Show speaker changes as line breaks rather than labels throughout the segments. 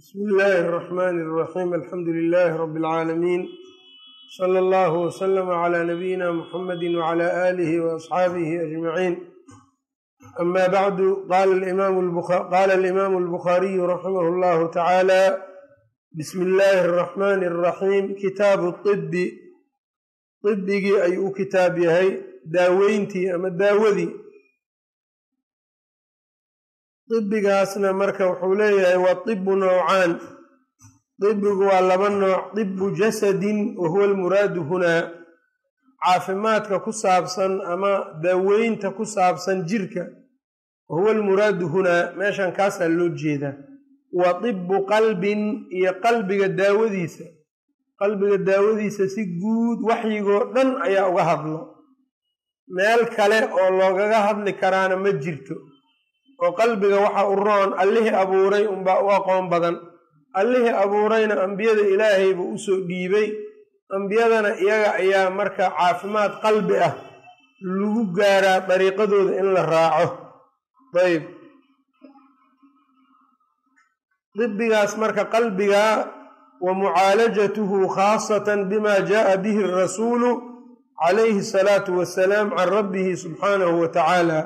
bsmi illaahi الرaxmn الraxim alxamdu lilahi rab اlcaalamiin slى اllah wslm عlى nabiyina mxamadi wعlى alihi وaصxaabihi ajmaciin ama bacdu qala alimaamu اlbukhaariyu raximah اllahu tacaala bismi illaahi الraxmani الraxiim kitaabu طibi طibigii ayuu u kitaab yahay daaweyntii ama daawadii dibigaasna marka wuxuu leeyahay waa dibu nowcaan dibigu waa laba nooc dibu jasadin wa huwa almuraadu hunaa caafimaadka ku saabsan ama daaweynta ku saabsan jirka wa huwa almuraadu hunaa meeshan kaasaa loo jeedaa wa dibu qalbin iyo qalbiga daawadiisa. Qalbiga daawadiisa si guud waxyigoo dhan ayaa uga hadlo. Meel kale oo loogaga hadli karaana ma jirto oo qalbiga waxa u roon allihii abuuray unbaa u aqoon badan. Allihii abuurayna ambiyada ilaahay buu u soo dhiibay. Ambiyadana iyaga ayaa marka caafimaad qalbi ah lagu gaaraa dariiqadooda in la raaco. Ayb dibigaas marka qalbiga wa mucaalajatuhu khaasatan bima jaaa bihi arasuulu calayhi asalaatu wassalaam can rabbihi subxaanahu wa tacaala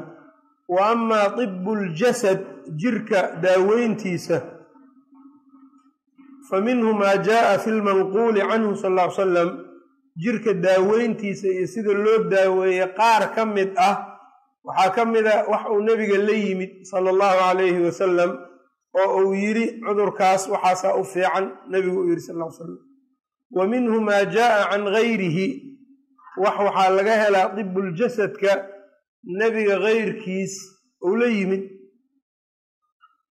wa amaa dibu ljasad jirka daaweyntiisa fa minhu maa jaaa fi lmanquuli canhu sal ly salam jirka daaweyntiisa iyo sida loo daaweeye qaar ka mid ah waxaa ka mid a wax uu nebiga la yimid sala allahu calayhi wasalam oo uu yidhi cudurkaas waxaasaa u fiican nebigu uu yidhi sal ly salam wa minhu maa jaaa can gayrihi wax waxaa laga helaa dibuuljasadka nebiga keyrkiis uu la yimid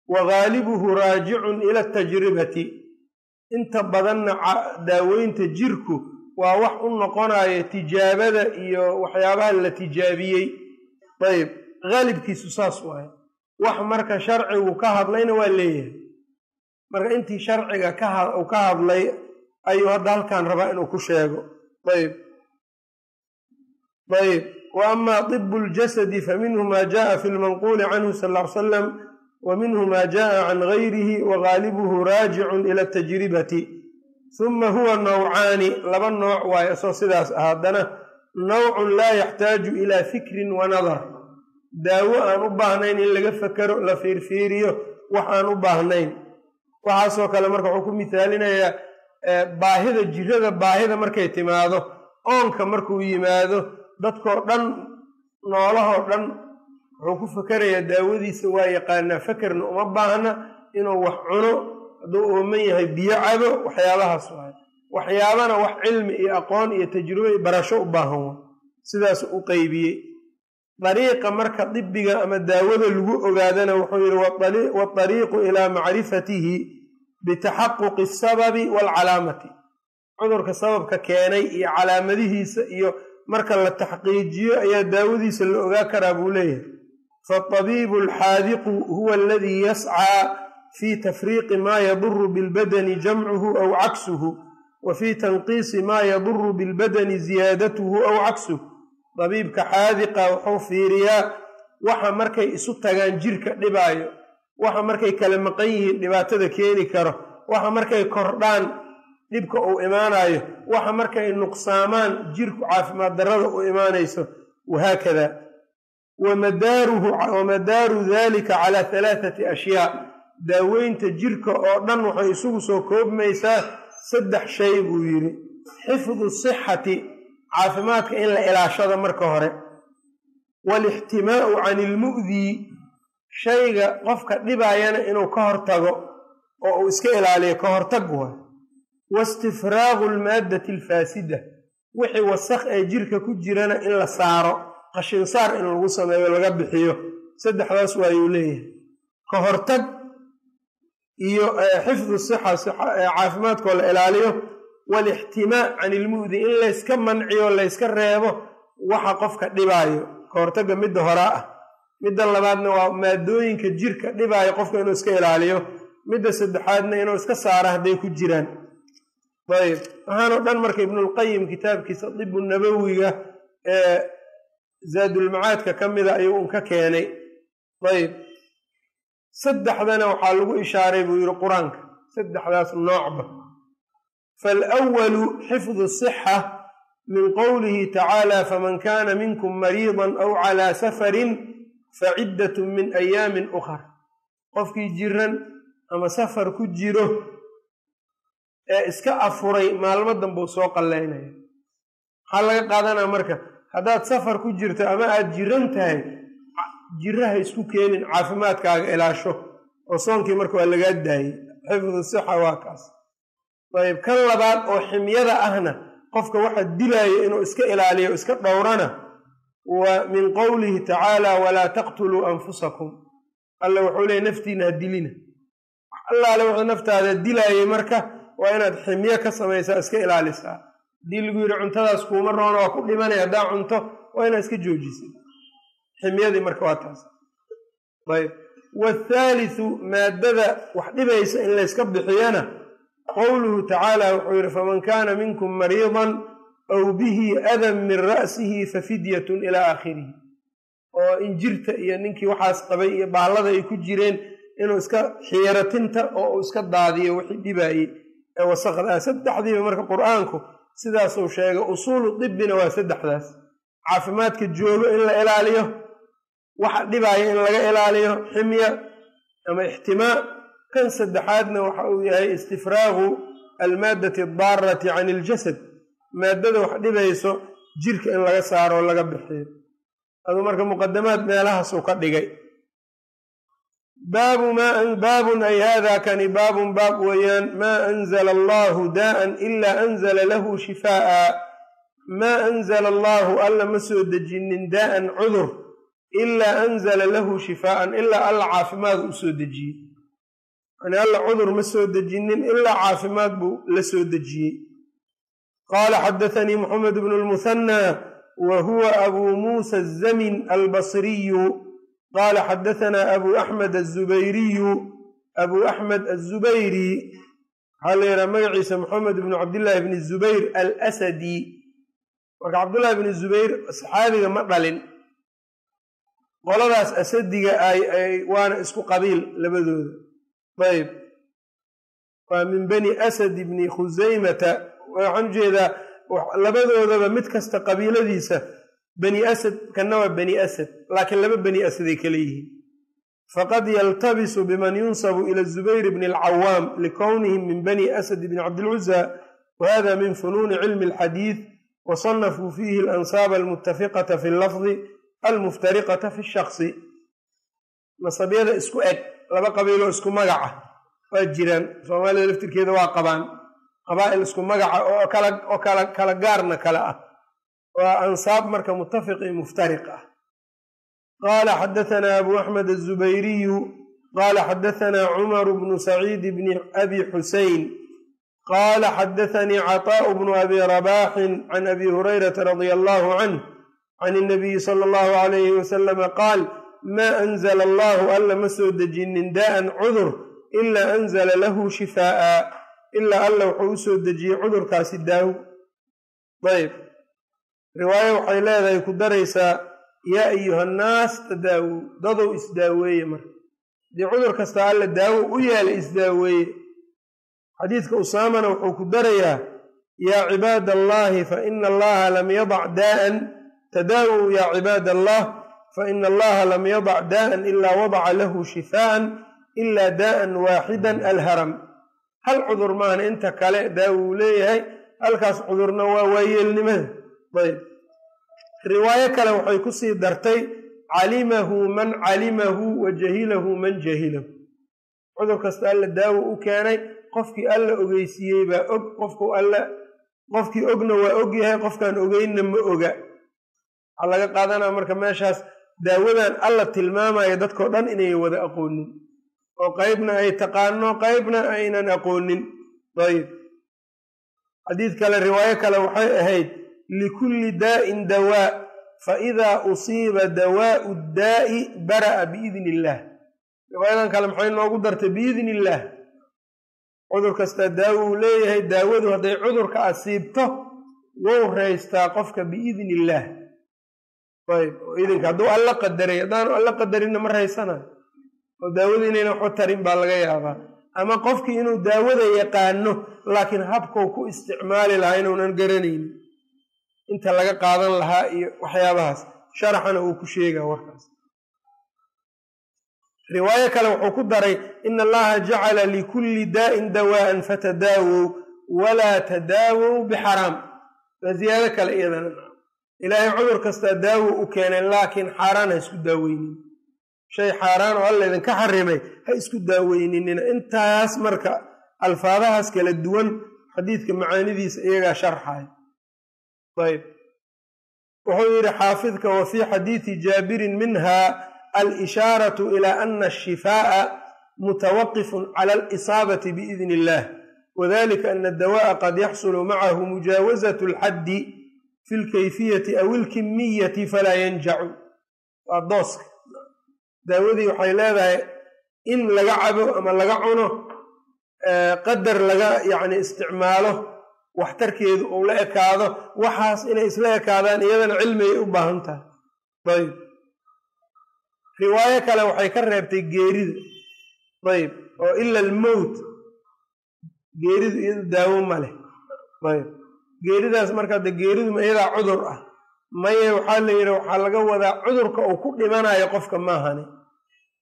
wa gaalibuhu raajicun ila tajribati. Inta badanna daaweynta jirku waa wax u noqonaya tijaabada iyo waxyaabaha la tijaabiyey. Ayb gaalibkiisu saas waaye wax marka sharcigu ka hadlayna waa leeyahay. Marka intii sharciga uu ka hadlay ayuu hadda halkan rabaa inuu ku sheego. Ayb ayb wa ama dibu ljasadi faminhu ma jaءa fi lmanquuli canhu sal ly salam wa minhu ma jaءa can gayrihi wa gaalibuhu raajicun ila tajribati. Huma huwa nawcaani laba nooc waayo soo sidaas ah haddana nawcun laa yaxtaaju ila fikrin wa nadar. Daawo aan u baahnayn in laga fakero la fiirfiiriyo wax aan u baahnayn. Waxaasoo kale marka wuxuu ku mithaalinayaa baahida jirada baahida markay timaado oonka markuu yimaado dadkoo dhan noolahoo dhan wuxuu ku fakerayaa daawadiisa waa yaqaanaa fakerna uma baahna inuu wax cuno hadduu ooman yahay biyo cabo waxyaabahaas waayo waxyaabana wax cilmi iyo aqoon iyo tajrubo iyo barasho u baahan wa sidaas u qeybiyey dariiqa marka dibiga ama daawada lagu ogaadana wuxuu yihi waariiqu ilaa macrifatihi bitaxaquqi asababi waalcalaamati cudurka sababka keenay iyo calaamadihiisa iyo marka la taxqiijiyo ayaa daawadiisa la ogaa karaa buu leeyahay. Faatabiibu alxaadiqu huwa aladii yascaa fii tafriiqi maa yaduru bilbadani jamcuhu aw caksuhu wa fii tanqiisi maa yaduru bilbadani ziyaadatuhu aw caksuhu. Dabiibka xaadiqa wuxuu fiiriyaa waxa markay isu tagaan jirka dhibaayo waxa markay kala maqan yihiin dhibaatada keeni karo waxa markay kordhaan dhibka uu imaanayo waxa markay nuqsaamaan jirku caafimaad darrada u imaanayso wahaakada wa madaaru dalika calaa halaathati ashyaa. Daaweynta jirka oo dhan waxay isugu soo koobmaysaa saddex shay buu yidhi. Xifdu sixati caafimaadka in la ilaashado marka hore. Waalixtimaa'u can ilmu'dii shayga qofka dhibayana inuu ka hortago oo uu iska ilaaliyo ka hortag waay waistifraagu almaaddati alfaasida wixii wasakh ee jirka ku jirana in la saaro qashinsaar in lagu sameeyo laga bixiyo saddexdaas waayuu leeyahay ka hortag iyo xifdu sixa caafimaadkoo la ilaaliyo waalixtimaa can ilmu'di in layska manciyo layska reebo waxa qofka dhibaayo ka hortagga midda horaa ah midda labaadna waa maadooyinka jirka dhibaayo qofka inuu iska ilaaliyo midda saddexaadna inuu iska saaro hadday ku jiraan ayb. Waxaanoo dhan marka ibnulqayim kitaabkiisa dibu nabowiga ee zaadulmacaadka ka mida ayuu un ka keenay. Ayb. Saddexdana waxaa lagu ishaaray buu yidhi qur'aanka. Saddexdaas noocba. Faalwalu xifdu sixa min qowlihi tacaala faman kaana minkum mariidan aw calaa safarin faciddatun min ayaamin ukhar. Qofkii jiran ama safar ku jiro ee iska afuray maalmo danbuu soo qallaynaya. Maxaa laga qaadanaa marka haddaad safar ku jirto ama aad jiran tahay jiraha isku keenin caafimaadkaaga ilaasho. Oo soonkii marka waa lagaa daayey xifdu sixa waa kaas. Ayb kan labaad oo ximyada ahna qofka waxa dilaayo inuu iska ilaaliyo iska dhowrana wa min qowlihi tacaala walaa taqtuluu anfusakum. Alla wuxuu leeyay naftiina ha dilina. Allaale wuxuu naftaada dilaayay marka waa inaad ximyo ka samaysaa iska ilaalisaa. Haddii lagu yidhi cuntadaas kuuma roona waa ku dhimanay haddaa cunto waa inaad iska joojisay ximyadii marka waa taas. Ayb. Wthaalithu maadada wax dhibaysa in layska bixiyana qowluhu tacaala wuxuu yidhi faman kaana minkum mariidan aw bihi adan min ra'sihi fafidyatun ilaa aakhirihi. Oo injirta iyo ninkii waxaas qabay iyo baallada ay ku jireen inuu iska xiiratinta oo uu iska daadiyo wixii dhibaayey ee wasaqdaa saddexdiiba marka qur'aanku sidaasuu sheegay usuulu dibbina waa saddexdaas. Caafimaadka joogo in la ilaaliyo waxa dhibaaya in laga ilaaliyo ximya ama ixtimaa kan saddexaadna waxa uu yahay istifraagu almaaddati addaarati can iljasad maaddada wax dhibayso jirka in laga saaro oo laga bixiyo. Aduu marka muqadamaad meelahaasuu ka dhigay baabun ay hada kani baabun baab weeyaan maa anzala allahu daa'an ilaa anzala lahu shifaa'a maa anzala allahu alla ma soo dejinin daa'an cudur ilaa anzala lahu shifaa'an ilaa alla caafimaad u soo dejiyey yani alla cudur ma soo dejinin ilaa caafimaad buu la soo dejiyey qaala xadathanii moxamed bnu lmuhanna wa huwa abuu muusa azamin albasriyu qaala xadahanaa abuu axmed azubayriyu abuu axmed azubayri waxaa la yidhaha magaciisa moxamed bnu cabdillaahi bni zubayr alasadi marka cabdullaahi bni zubayr saxaabiga ma dhalin qoladaas asadiga ay waana isku qabiil labadooda ayb waa min bani asad ibni khusaymata waxaan u jeedaa labadoodaba mid kasta qabiiladiisa bani asad kanna waa bani asad laakiin laba bani asaday kala yihiin. Faqad yaltabisu biman yunsabu ila zubayr bni alcawaam likownihim min bani asad bni cabdilcuza wahada min funuuni cilmi alxadiid wasanafuu fiihi alansaaba almutafiqata fi lafdi almuftariqata fi shaksi nasabyada isku eg laba qabiiloo isku magaca waa jiraan. Soomaalida laftirkeeda waa qabaan. Qabaa'il isku magaca oo kala gaarna kale ah waa ansaab marka mutafiq iyo muftariq ah. Qaala xadahanaa abu axmed azubayriyu qaala xadahanaa cumaru bnu saciid bni abi xusein qaala xadathanii caطaa'u bnu abi rabaaxin can abi hurayrata radia allahu canh can inabiyi sala allahu alayhi wasalama qaal maa anzala allahu alla ma soo dejinin daa'an cudur ilaa anzala lahu shifaa'a. Ilaa alla wuxuu u soo dejiyey cudurkaasi daawo. Ayb riwaayo waxay leedahay ku daraysaa yaa ayuhannaas tadaawow dadow isdaaweeye marka. Haddii cudur kasta alla daawo u yaalla isdaaweeye xadiidka usaamana wuxuu ku darayaa yaa cibaada allahi fa ina allaha lam yadac daa'an tadaawow yaa cibaad allah faina allaha lam yadac daa'an ilaa wadaca lahu shifaa'an ilaa daa'an waaxidan alharam. Hal cudur maahna inta kale daawo uu leeyahay halkaas cudurna waa waayeelnimada riwaayo kale waxay ku sii dartay calimahu man calimahu wa jahilahu man jahilahu. Cudur kasta alla daawo u keenay qofkii alla ogeysiiyey baa og qofku alla qofkii ogna waa og yahay qofkaan ogeynna ma oga. Waxaa laga qaadanaa marka meeshaas daawadan alla tilmaamaya dadkao dhan inay wada aqoonin oo qeybna ay taqaano qeybna aynan aqoonin. Ayb xadiid kale riwaayo kale waxay ahayd likulli daa'in dawaa fa idaa usiiba dawaa'u daa'i bara'a biidni illaah riwaayadan kale maxay noogu dartay? Biidni illaah cudur kastaa daawo uu leeyahay daawadu hadday cudurka asiibto wou raystaa qofka biidni illaah ayb idinka hadduu alla qadaray haddaanu alla qadarinna ma raysanayo oo daawadu inayna waxba tarin baa laga yaabaa. Ama qofkii inuu daawada yaqaano laakiin habkou ku isticmaali lahaa inuunan garanaynin inta laga qaadan lahaa iyo waxyaabahaas sharaxana uu ku sheegaa warkaas. Riwaayo kale wuxuu ku daray ina allaha jacala likulli daa'in dawaa'an fatadaawow walaa tadaawow bixaraam. Waa ziyaado kale iyadana ilaahay cudur kastaa daawo u keenay laakiin xaaraan ha isku daaweynin. Shay xaaraan oo alla idinka xarimay ha isku daaweyninina. Intaas marka alfaadahaas kala duwan xadiidka macaanidiisa iyagaa sharxaya ayb wuxuu yidhi xaafidka wa fii xadiidi jaabirin minha alishaaratu ilaa ana ashifaa'a mutawaqifun cala alisaabati biidni illah wadalika ana adawaa'a qad yaxsulu macahu mujaawazatu alxaddi fi lkayfiyati aw ilkimiyati falaa yanjacu. Waa dooska. Daawadii waxay leedahay in laga cabo ama laga cuno qadar laga yacni isticmaalo waxtarkeedu uu la ekaado waxaas inay isla ekaadaan iyadana cilmigay u baahan tahay. Ayb riwaayo kale waxay ka reebtay geerida. Ayb oo ila almowt geeridu iyadu daawo ma leh. Ayb geeridaas markaa de geeridu iyadaa cudur ah. Maye waxaa la yidhi waxaa laga wadaa cudurka uu ku dhimanayo qofka maahani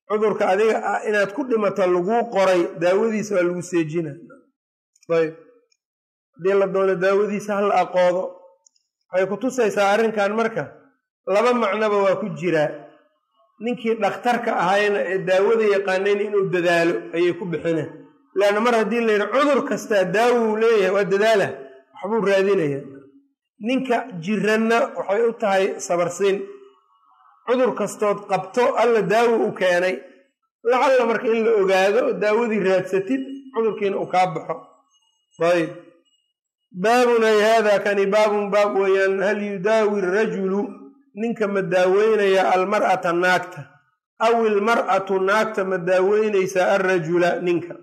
cudurka adiga ah inaad ku dhimato laguu qoray daawadiisa waa lagu seejina ayb haddii la doono daawadiisa ha la aqoodo waxay ku tusaysaa arrinkan marka laba macnoba waa ku jiraa ninkii dhakhtarka ahayna ee daawada yaqaanayn inuu dadaalo ayay ku bixineen leanna mar haddii la yidhi cudur kastaa daawo uu leeyahay waa dadaala. Waxbuu raadinaya ninka jiranna waxay u tahay sabarsiin. Cudur kastood qabto alla daawo u keenay. Lacalla marka in la ogaado daawadii raadsatid cudurkiina uu kaa baxo. Ayb baabun ay haadaa kani baabun baab weeyaan hal yudaawi rajulu ninka ma daaweynaya almar'ata naagta. Aw ilmar'atu naagta ma daaweynaysaa alrajula ninka.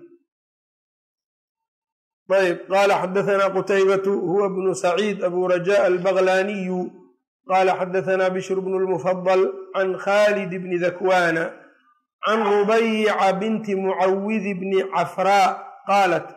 Ayb qaala xadahanaa qutaybatu huwa bnu saciid abu raja albaglaaniyu qaala xadahanaa bishr bnu lmufadal can khalid bni dakwana can rubayca binti mucawidi bni cafraa qaalat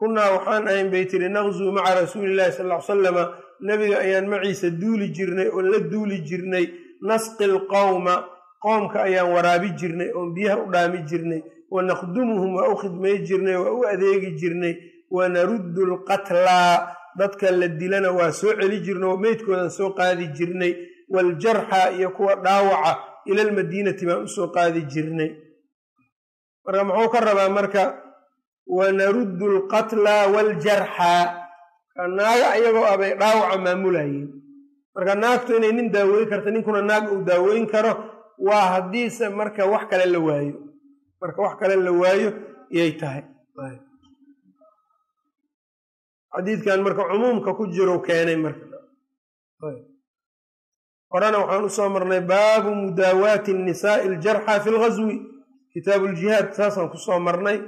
kunaa waxaan ahayn bay tiri naqzuu maca rasuuli llahi sal ly salama nebiga ayaan maciisa duuli jirnay oon la duuli jirnay. Nasqi lqowma qoomka ayaan waraabi jirnay oon biyaha u dhaami jirnay. Wa nakhdumuhum waa u khidmay jirnay waa u adeegi jirnay. Wa naruddu lqatlaa dadka la dilana waa soo celi jirnay oo meydkoodan soo qaadi jirnay. Waaljarxa iyo kuwa dhaawaca ila almadiinati baan u soo qaadi jirnay. Marka muxuu ka rabaa marka wanaruddu alqatlaa waaljarxaa naaga iyagoo ah bay dhaawaca maamulayeen marka naagtu inay nin daaweyn karta ninkuna naag uu daaweyn karo waa haddiise marka wax kale la waayo. Marka wax kale la waayo iyay tahay. Xadiidkan marka cumuumka ku jiro keenay marka. Horena waxaan u soo marnay baabu mudaawaati nisaa'i aljarxa fi lgazwi kitaabu ljihaad saasaan ku soo marnay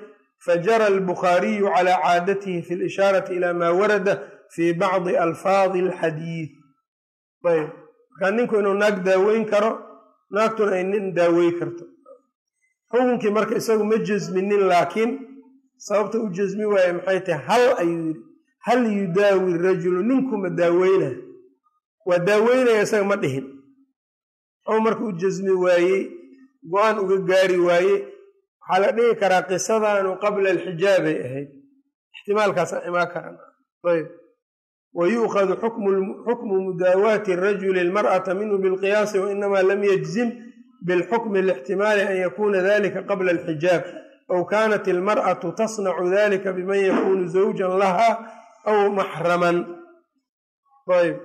fajara albukhaariyu calaa caadatihi fi lishaarati ila maa warada fi bacdi alfaadi alxadiid ayb markaa ninku inuu naag daaweyn karo naagtuna ay nin daawey karto xukunkii marka isagu ma jasminin laakiin sababta u jasmi waaye maxay tahay hal ayuu yidhi hal yudaawi rajulu ninkuma daaweynaya waa daaweynaya isaga ma dhihin muxuu marka u jasmi waayey go'aan uga gaari waaye waxaa la dhihi karaa qisadanu qabla alxijaabay ahayd ixtimaalkaasa imaa karan ayb. Wa yu'khadu xukmu mudaawaati rajuli almar'ata minhu bilqiyaasi wainama lam yajzim bilxukmi lixtimaali an yakuna dalika qabla alxijaab aw kanat almar'atu tasnacu dalika biman yakunu zawjan laha aw maxraman ayb.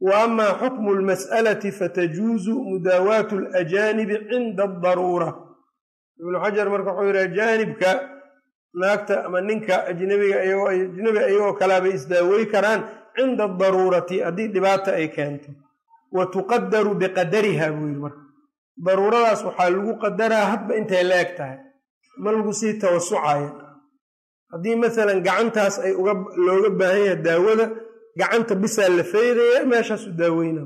Wa ama xukmu lmas'alati fatajuuzu mudaawaatu alajaanibi cinda adaruura ibnu xajar marka wuxuu yidhi ajaanibka naagta ama ninka ajnabiga ajnabi iyagoo kalaabay isdaawey karaan cinda adaruurati haddii dhibaata ay keento. Wa tuqadaru biqadariha buu yidhi marka. Daruuradaas waxaa lagu qadaraa hadba intay la eg tahay ma lagu sii tawasucayo. Haddii masalan gacantaas ay uga looga baahan yahay daawada gacanta bisaa la faydaya meeshaasu daaweyna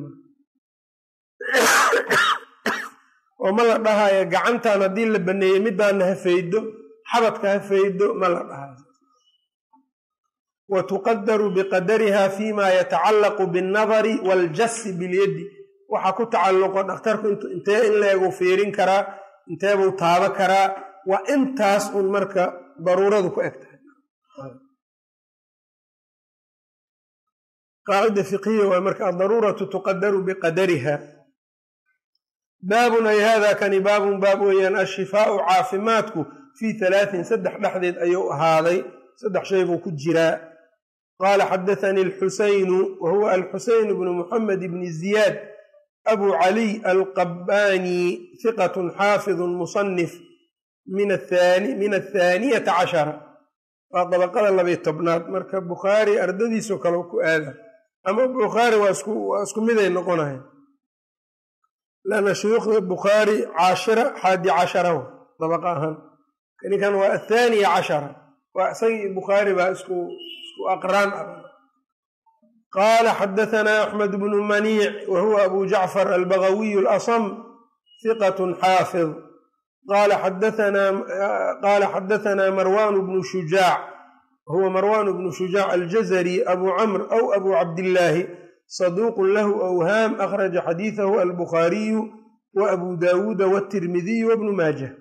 oo ma la dhahayo gacantan haddii la baneeyey midaana ha faydo xabadka ha faydo ma la dhahay wa tuqadaru biqadariha fima yatacallaqu binnadari waaljasi bilyaddi waxaa ku tacalluqo dhakhtarku intee in leegu fiirin karaa inteebuu taabo karaa waa intaas un marka daruuradu ku eg tahay. Qaacida fiqhiya waa marka adaruuratu tuqadaru biqadariha baabun ay hada kani baabun baab weeyaan ashifaau caafimaadku fii halaatin saddex dhexdeed ayuu ahaaday saddex shay buu ku jiraa. Qaala xadathanii alxusaynu wa huwa alxusayn bnu muxamed bni ziyaad abu caliy alqabbaani hiqatun xaafidun musanif min athaaniyata cashara. Waa dabaqada labiy tobnaad marka bukhaari ardadiisoo kale ku aada. Ama bukhaari waa isku miday noqonayan lanna shuyuukhda bukhaari caashira xaadi cashara dabaqa ahaan ninkan waa athaaniya cashara waa isagii bukhaari baa isku isku aqraan ah qaala xadahanaa axmed bnu maniic wa huwa abu jacfar albagawiyu alasam hiqatun xaafid qaala xadahanaa marwan bnu shujaac huwa marwan bnu shujaac aljazari abu camr aw abu cabdillaahi saduuqun lahu awhaam akhraja xadiidahu albukhaariyu wa abu daawuuda wاtirmidiyu wabnu maajah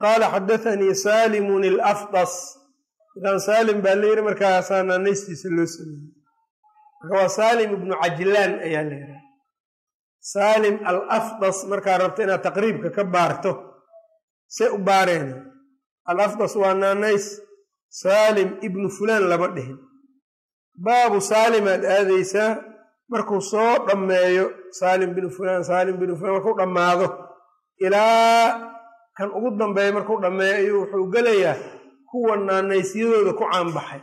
qaala xadathanii saalimun alafdas markaan saalim baa layidhi markaasaa naanaystiisa loo sameeyey marka waa saalim ibnu cajlaan ayaa la yidhaha saalim al afdas markaa rabta inaad taqriibka ka baarto see u baareena al waa naanays saalim ibnu fulaan lama dhihin baabu saalimaad aadaysaa markuu soo dhammeeyo saalim binu fulaan saalim binu fulaan markuu dhammaado ilaa kan ugu dambeeya markuu dhammeeyo ayuu wuxuu gelayaa kuwa naanaysyadooda ku caanbaxay.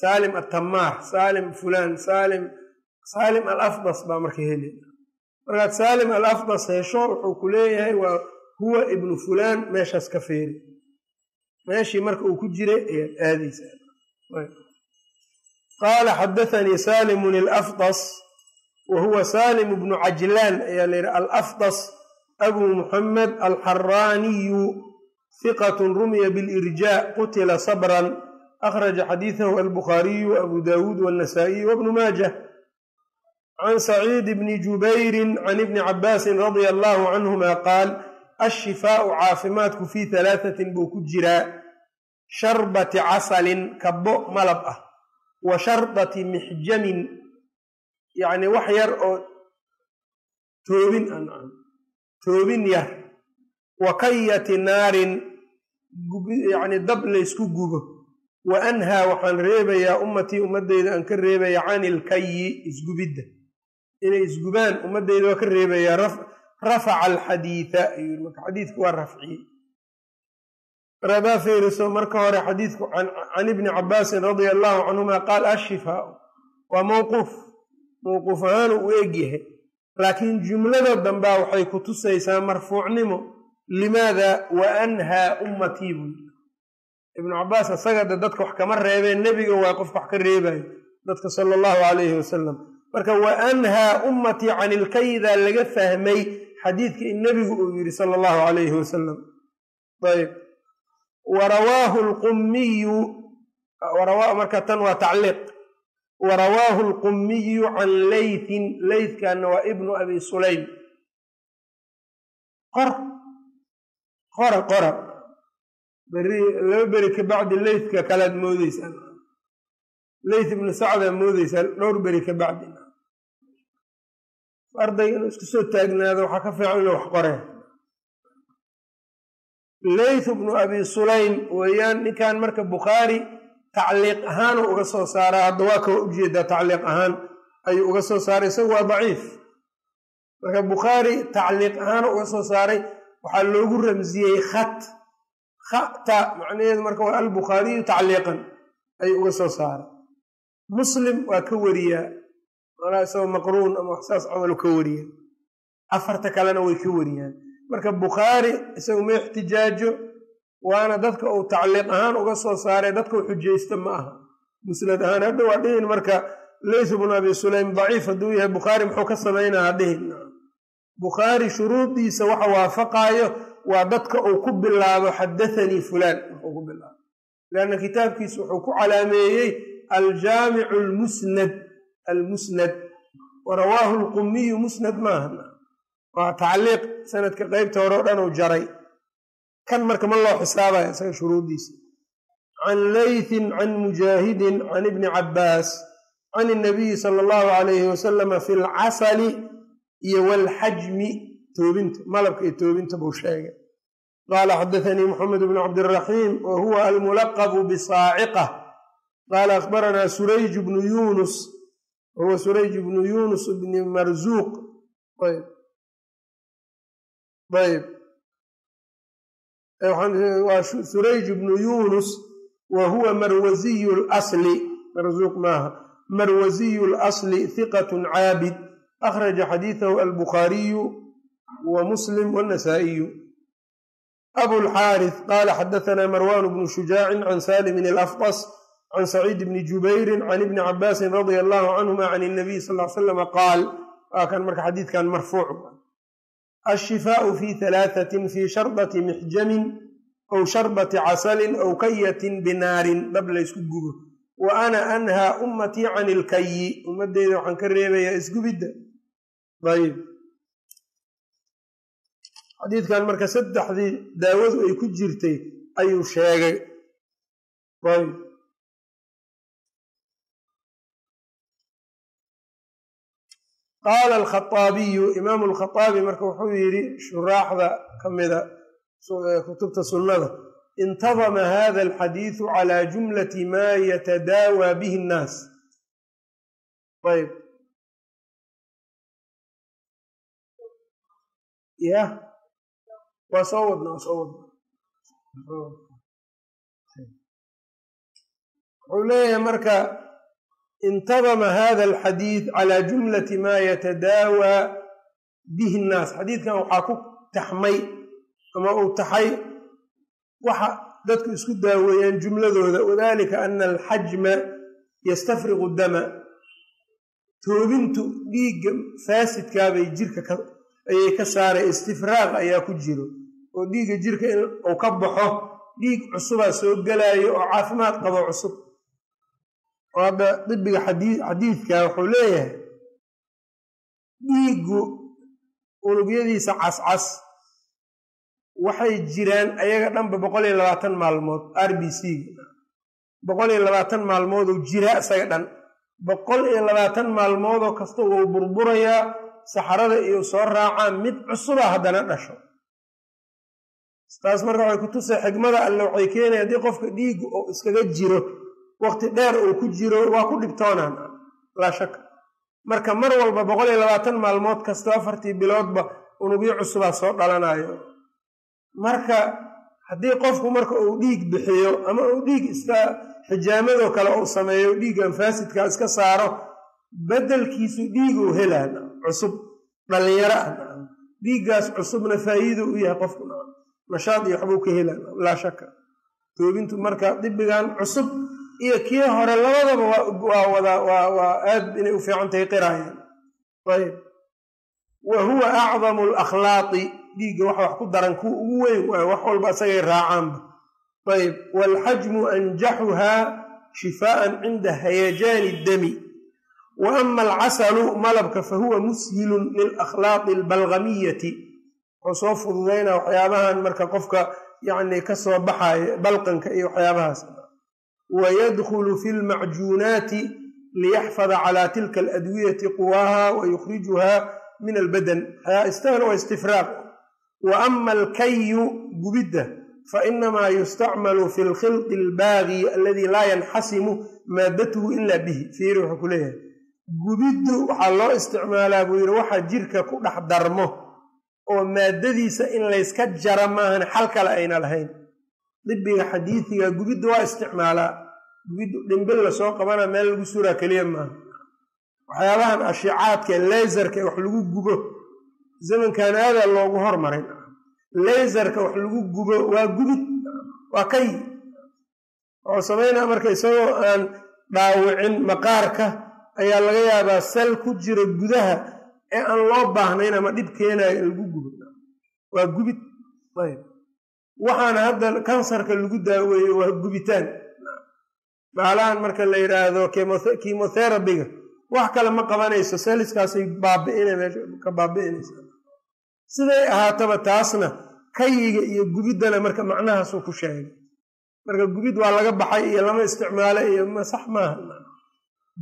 Saalim atamaar saalim fulaan saalim saalim al afdas baa marka heli. Markaad saalim al afdas hesho wuxuu ku leeyahay waa huwa ibnu fulaan meeshaas ka feeri meeshii marka uu ku jiray ayaad aadaysaa qaala xadathanii saalimun alafdas wa huwa salim bnu cajlaan ayaa la yidhi alafdas abu muxamed alxaraaniyu hiqat rumiya bilirjaa qutila sabran akhraja xadiidahu albukhaariyu abu daawuud wannasaa'iyu wabnu maajah can saciid bni jubayrin can ibni cabaasin radia allahu canhuma qaal ashifaau caafimaadku fii halaatatin buu ku jiraa sharbati casalin kabbo malab ah wa sharbati mixjamin yacni wax yar oo toobin toobin yar. Wa kayati naarin yacni dab laysku gubo. Wa anhaa waxaan reebayaa ummatii ummaddayda aan ka reebaya cani ilkayi isgubidda. Inay isgubaan ummaddayda waa ka reebayaa rafaca alxadiida ayuu marka xadiidku waa rafciyey rabaa fiiriso marka hore xadiidku can ibni cabaasin radia allahu canhuma qaal ashifaau waa mawquuf mawquuf ahaanu u egyahay laakiin jumlada dambaa waxay ku tusaysaa marfuucnimo. Limaada wa anhaa ummatii buy ibnu cabaas isaga de dadka wax kama reebeen nebiga waa qofka wax ka reebayo dadka sala allahu calayhi wasalam marka wa anhaa ummatii can ilkayda laga fahmay xadiidka in nebigu uu yidhi sala allahu calayhi wasalam ayb wa rawaahu lqummiyu marka tan waa tacliiq wa rawaahu lqummiyu can leytin leytkanna waa ibnu abi sulaym qor qora qora beri laba beri ka bacdi leytka kalaad moodeysaa leyt ibnu sacdaa moodeysaa dhowr beri ka bacdi ardayga inuu isku soo taagnaado waxaa ka fiican inuu wax qoreen leyth bnu abi sulaym weeyaan ninkan marka bukhaari tacliiq ahaanu uga soo saaraa hadda waa kawa u jeedaa tacliiq ahaan ayuu uga soo saaray isagu waa daciif. Marka bukhaari tacliiq ahaanu uga soo saaray waxaa loogu ramsiyey khat khata macnaheedu marka waa albukhaariyu tacliiqan ayuu uga soo saaray. Muslim waa ka wariyaa malaa isagoo maqruun ama waxsaas camalu ka wariyaa. Afarta kalena way ka wariyaan. Marka bukhaari isagu ma ixtijaajo waana dadka uu tacliiq ahaan uga soo saaray dadka u xujaysta ma aha. Musnad ahaan hadda waa dhihin marka leyth bnu abi sulaym daciif hadduu yahay bukhaari muxuu ka samaynaa dhihin bukhaari shuruudiisa waxa waafaqaayo waa dadka uu ku bilaabo xadathanii fulaan wuxuu ku bilaabo lanna kitaabkiisa wuxuu ku calaameeyey aljaamicu almusnad almusnad. Wa rawaahu lqumiyu musnad maaha waa tacliiq sanadka qeybta hore o dhan uu jaray kan marka ma loo xisaabaya isaga shuruuddiisa. Can leythin can mujaahidin can ibni cabbaas can inabiyi sala allahu alayhi wasalama fi lcasali iyo walxajmi toobinta malabka iyo toobinta buu sheegay. Qaala xadathanii moxamed bnu cabdiraxiim wa huwa almulaqabu bisaaciqa. Qaala akhbaranaa surayj bnu yunus wahuwa surayj bnu yunus bni marzuuq. Ayb. Ayb waa surayj bnu yunus wa huwa marwaziyu lasli marzuuq maaha. Marwaziyu lasli hiqatun caabid. Akhraja xadiidahu albukhaariyu wa muslim wannasaa'iyu abulxaarith qaala xadahanaa marwan bnu shujaacin can salimin alafqas can saciid bni jubayrin can ibni cabaasin radia allahu canhuma can inabiy sal l slama qaal. Waa kan marka xadiidkan marfuuc ashifaau fi halaathatin fi sharbati mixjamin aw sharbati casalin aw kayatin binaarin dhab laysku gubo ana anhaa ummatii can ilkayi ummadeyda waxaan ka reebayaa isgubidda ayb xadiidkan marka saddexdii daawadu ay ku jirtay ayuu sheegay ayb qaala alkhaaabiyu imaamu alkhaaabi marka wuxuu yidhi shuraaxda ka mida kutubta sunnada intadama hada alxadiidu calaa jumlati maa yatadaawaa bihi nnaas ayb yah waa soo wadna waa soo wadna wuxuu leeyahay marka intadama hada alxadiid calaa jumlati maa yatadaawaa bihi nnaas xadiidkan waxaa ku taxmay ama uu taxay waxa dadku isku daaweeyaan jumladooda wadalika ana alxajma yastafriqu dama toobintu dhiigga faasidkaabay jirka ayay ka saaray istifraaq ayaa ku jiro oo dhiigga jirka in uu ka baxo dhiig cusubaa soo gelaayo oo caafimaad qabo cusub oo hadda dibiga xadiidka wuxuu leeyahay dhiiggu unugyadiisa cascas. Waxay jiraan ayaga dhanba boqol iyo labaatan maalmood r b c. Boqol iyo labaatan maalmooduu jiraa isaga dhan. Boqol iyo labaatan maalmoodoo kasta wuu burburayaa saxarada iyo soo raacaan mid cusuba haddana dhasho. Taas marka waxay ku tusay xigmada alle waxay keenaya haddii qofka dhiigga oo iskaga jiro waqti dheer uu ku jiro waa ku dhibtoonaan. Laa shaka marka mar walba boqol iyo labaatan maalmood kasta afartii biloodba unugyo cusubaa soo dhalanayo marka haddii qofku marka uu dhiig bixiyo ama uu dhiig iska xijaamadoo kale uu sameeyo dhiiggan faasidka iska saaro bedelkiisu dhiiguu helaan. Cusub dhallinyaro ah. Dhiiggaas cusubna faa'iido u yahay qofku. Nashaad iyo waxbuu ka helaan. Laa shaka toobintu marka dibigan cusub iyo kii hore labadaba waa wada waa aad inay u fiican tahay qiraayaan ayb wa huwa acdamu alakhlaaqi. Dhiigga waxa wax ku daran kuwa ugu weyn waay wax walba isagay raacaanba ayb waalxajmu anjaxuhaa shifaaan cinda hayajaani dami. Wa ama alcasalu malabka fahuwa mushilun lilakhlaaqi albalgamiyati wuxuu soo fududaynaa waxyaabahan marka qofka yacni ka soo baxayo balqanka iyo waxyaabahaas wa yadkhulu fi lmacjuunaati liyaxfada calaa tilka aladwiyati quwaaha wa yukhrijuhaa min albadan istahna waa istifraaq wa ama alkayu gubidda fainamaa yustacmalu fi lkhilqi albaagi aladi laa yanxasimu maadatuhu ila bihi fiiri wuxuu ku leeyahay gubiddu waxaa loo isticmaalaa buu yidhi waxa jirka ku dhex darmo oo maadadiisa in layska jara maahan xal kale ayna lahayn dibiga xadiidiga gubiddu waa isticmaalaa gubiddu dhimbil la soo qabana meel lagu suraa keliya maaha waxyaabahan ashicaadka leysarka wax lagu gubo. Zamankan aadaa loogu hormaray leysarka wax lagu gubo waa gubid waa kay. Wuxuu samaynaa marka isagoo aan dhaawicin maqaarka ayaa laga yaabaa sal ku jira gudaha ee aan loo baahnayn ama dhib keenayo lagu gubo. Waa gubid waxaana hadda kansarka lagu daaweeyo waa gubitaan. Baalahan marka la yidhaahdo kimoterabiga wax kale ma qabanayso seliskaasay baabi'ina meesha ka baabi'inaysa siday ahaataba taasna kayiga iyo gubiddana marka macnahaasuu ku sheegay. Marka gubid waa laga baxay iyo lama isticmaalo iyo sax maaha.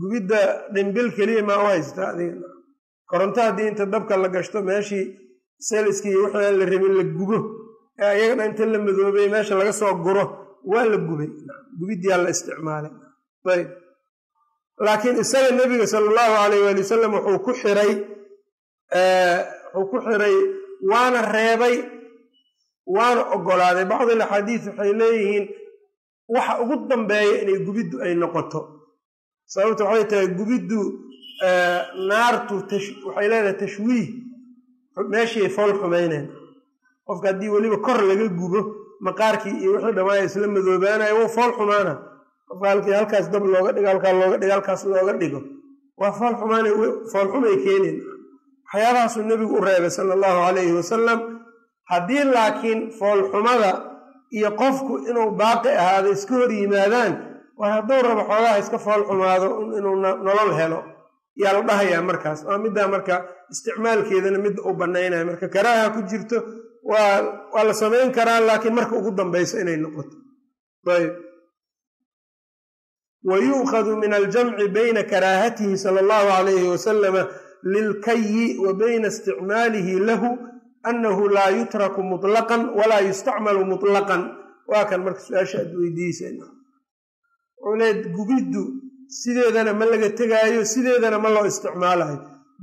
Gubidda dhimbil keliya maa u haystaa adiga. Koronto haddii inta dabka la gashto meeshii seliskii wixii la rabin la gubo ee ayagana inta la madoobay meesha laga soo guro waa la gubay. Gubiddiyaa la isticmaalay. Ayb. Laakiin isaga nebiga sala allahu alayh waali wasalam wuxuu ku xiray wuxuu ku xiray waana reebay waana ogolaaday bacdil axaadiis waxay leeyihiin waxa ugu dambeeya inay gubiddu ay noqoto. Sababta waxay tahay gubiddu naartu waxay leedahay tashwiih. Meeshii fool xumaynayn qofka haddii weliba kor laga gubo maqaarkii iyo wixii dhammaaya isla madoobaanayo wuu fool xumaana. Qofka halkii halkaas dab looga dhigo halkaa looga dhigo halkaas looga dhigo. Waa fool xumaana fool xumay keenin waxyaabahaasuu nebigu u reebay sala allahu calayhi wasalam haddii laakiin foolxumada iyo qofku inuu baaqi ahaado iska hor yimaadaan war hadduu rabo xoogaha iska fool xumaado inuu nolol helo. Yaa la dhahayaa markaas waa middaa marka isticmaalkeedana midda u bannaynaya. Marka karaaha ku jirto waa la samayn karaa laakiin marka ugu dambayso inay noqoto. Ayb. Wa yu'khadu min aljamci bayna karaahatihi sala allahu calayhi wasalama lilkayi wa bayna isticmaalihi lahu annahu laa yutraku mutlaqan walaa yustacmalu mutlaqan. Waa kan marka su'aasha aad weydiisayna wuxuu leey gubiddu sideedana ma laga tegaayo sideedana ma loo isticmaalayo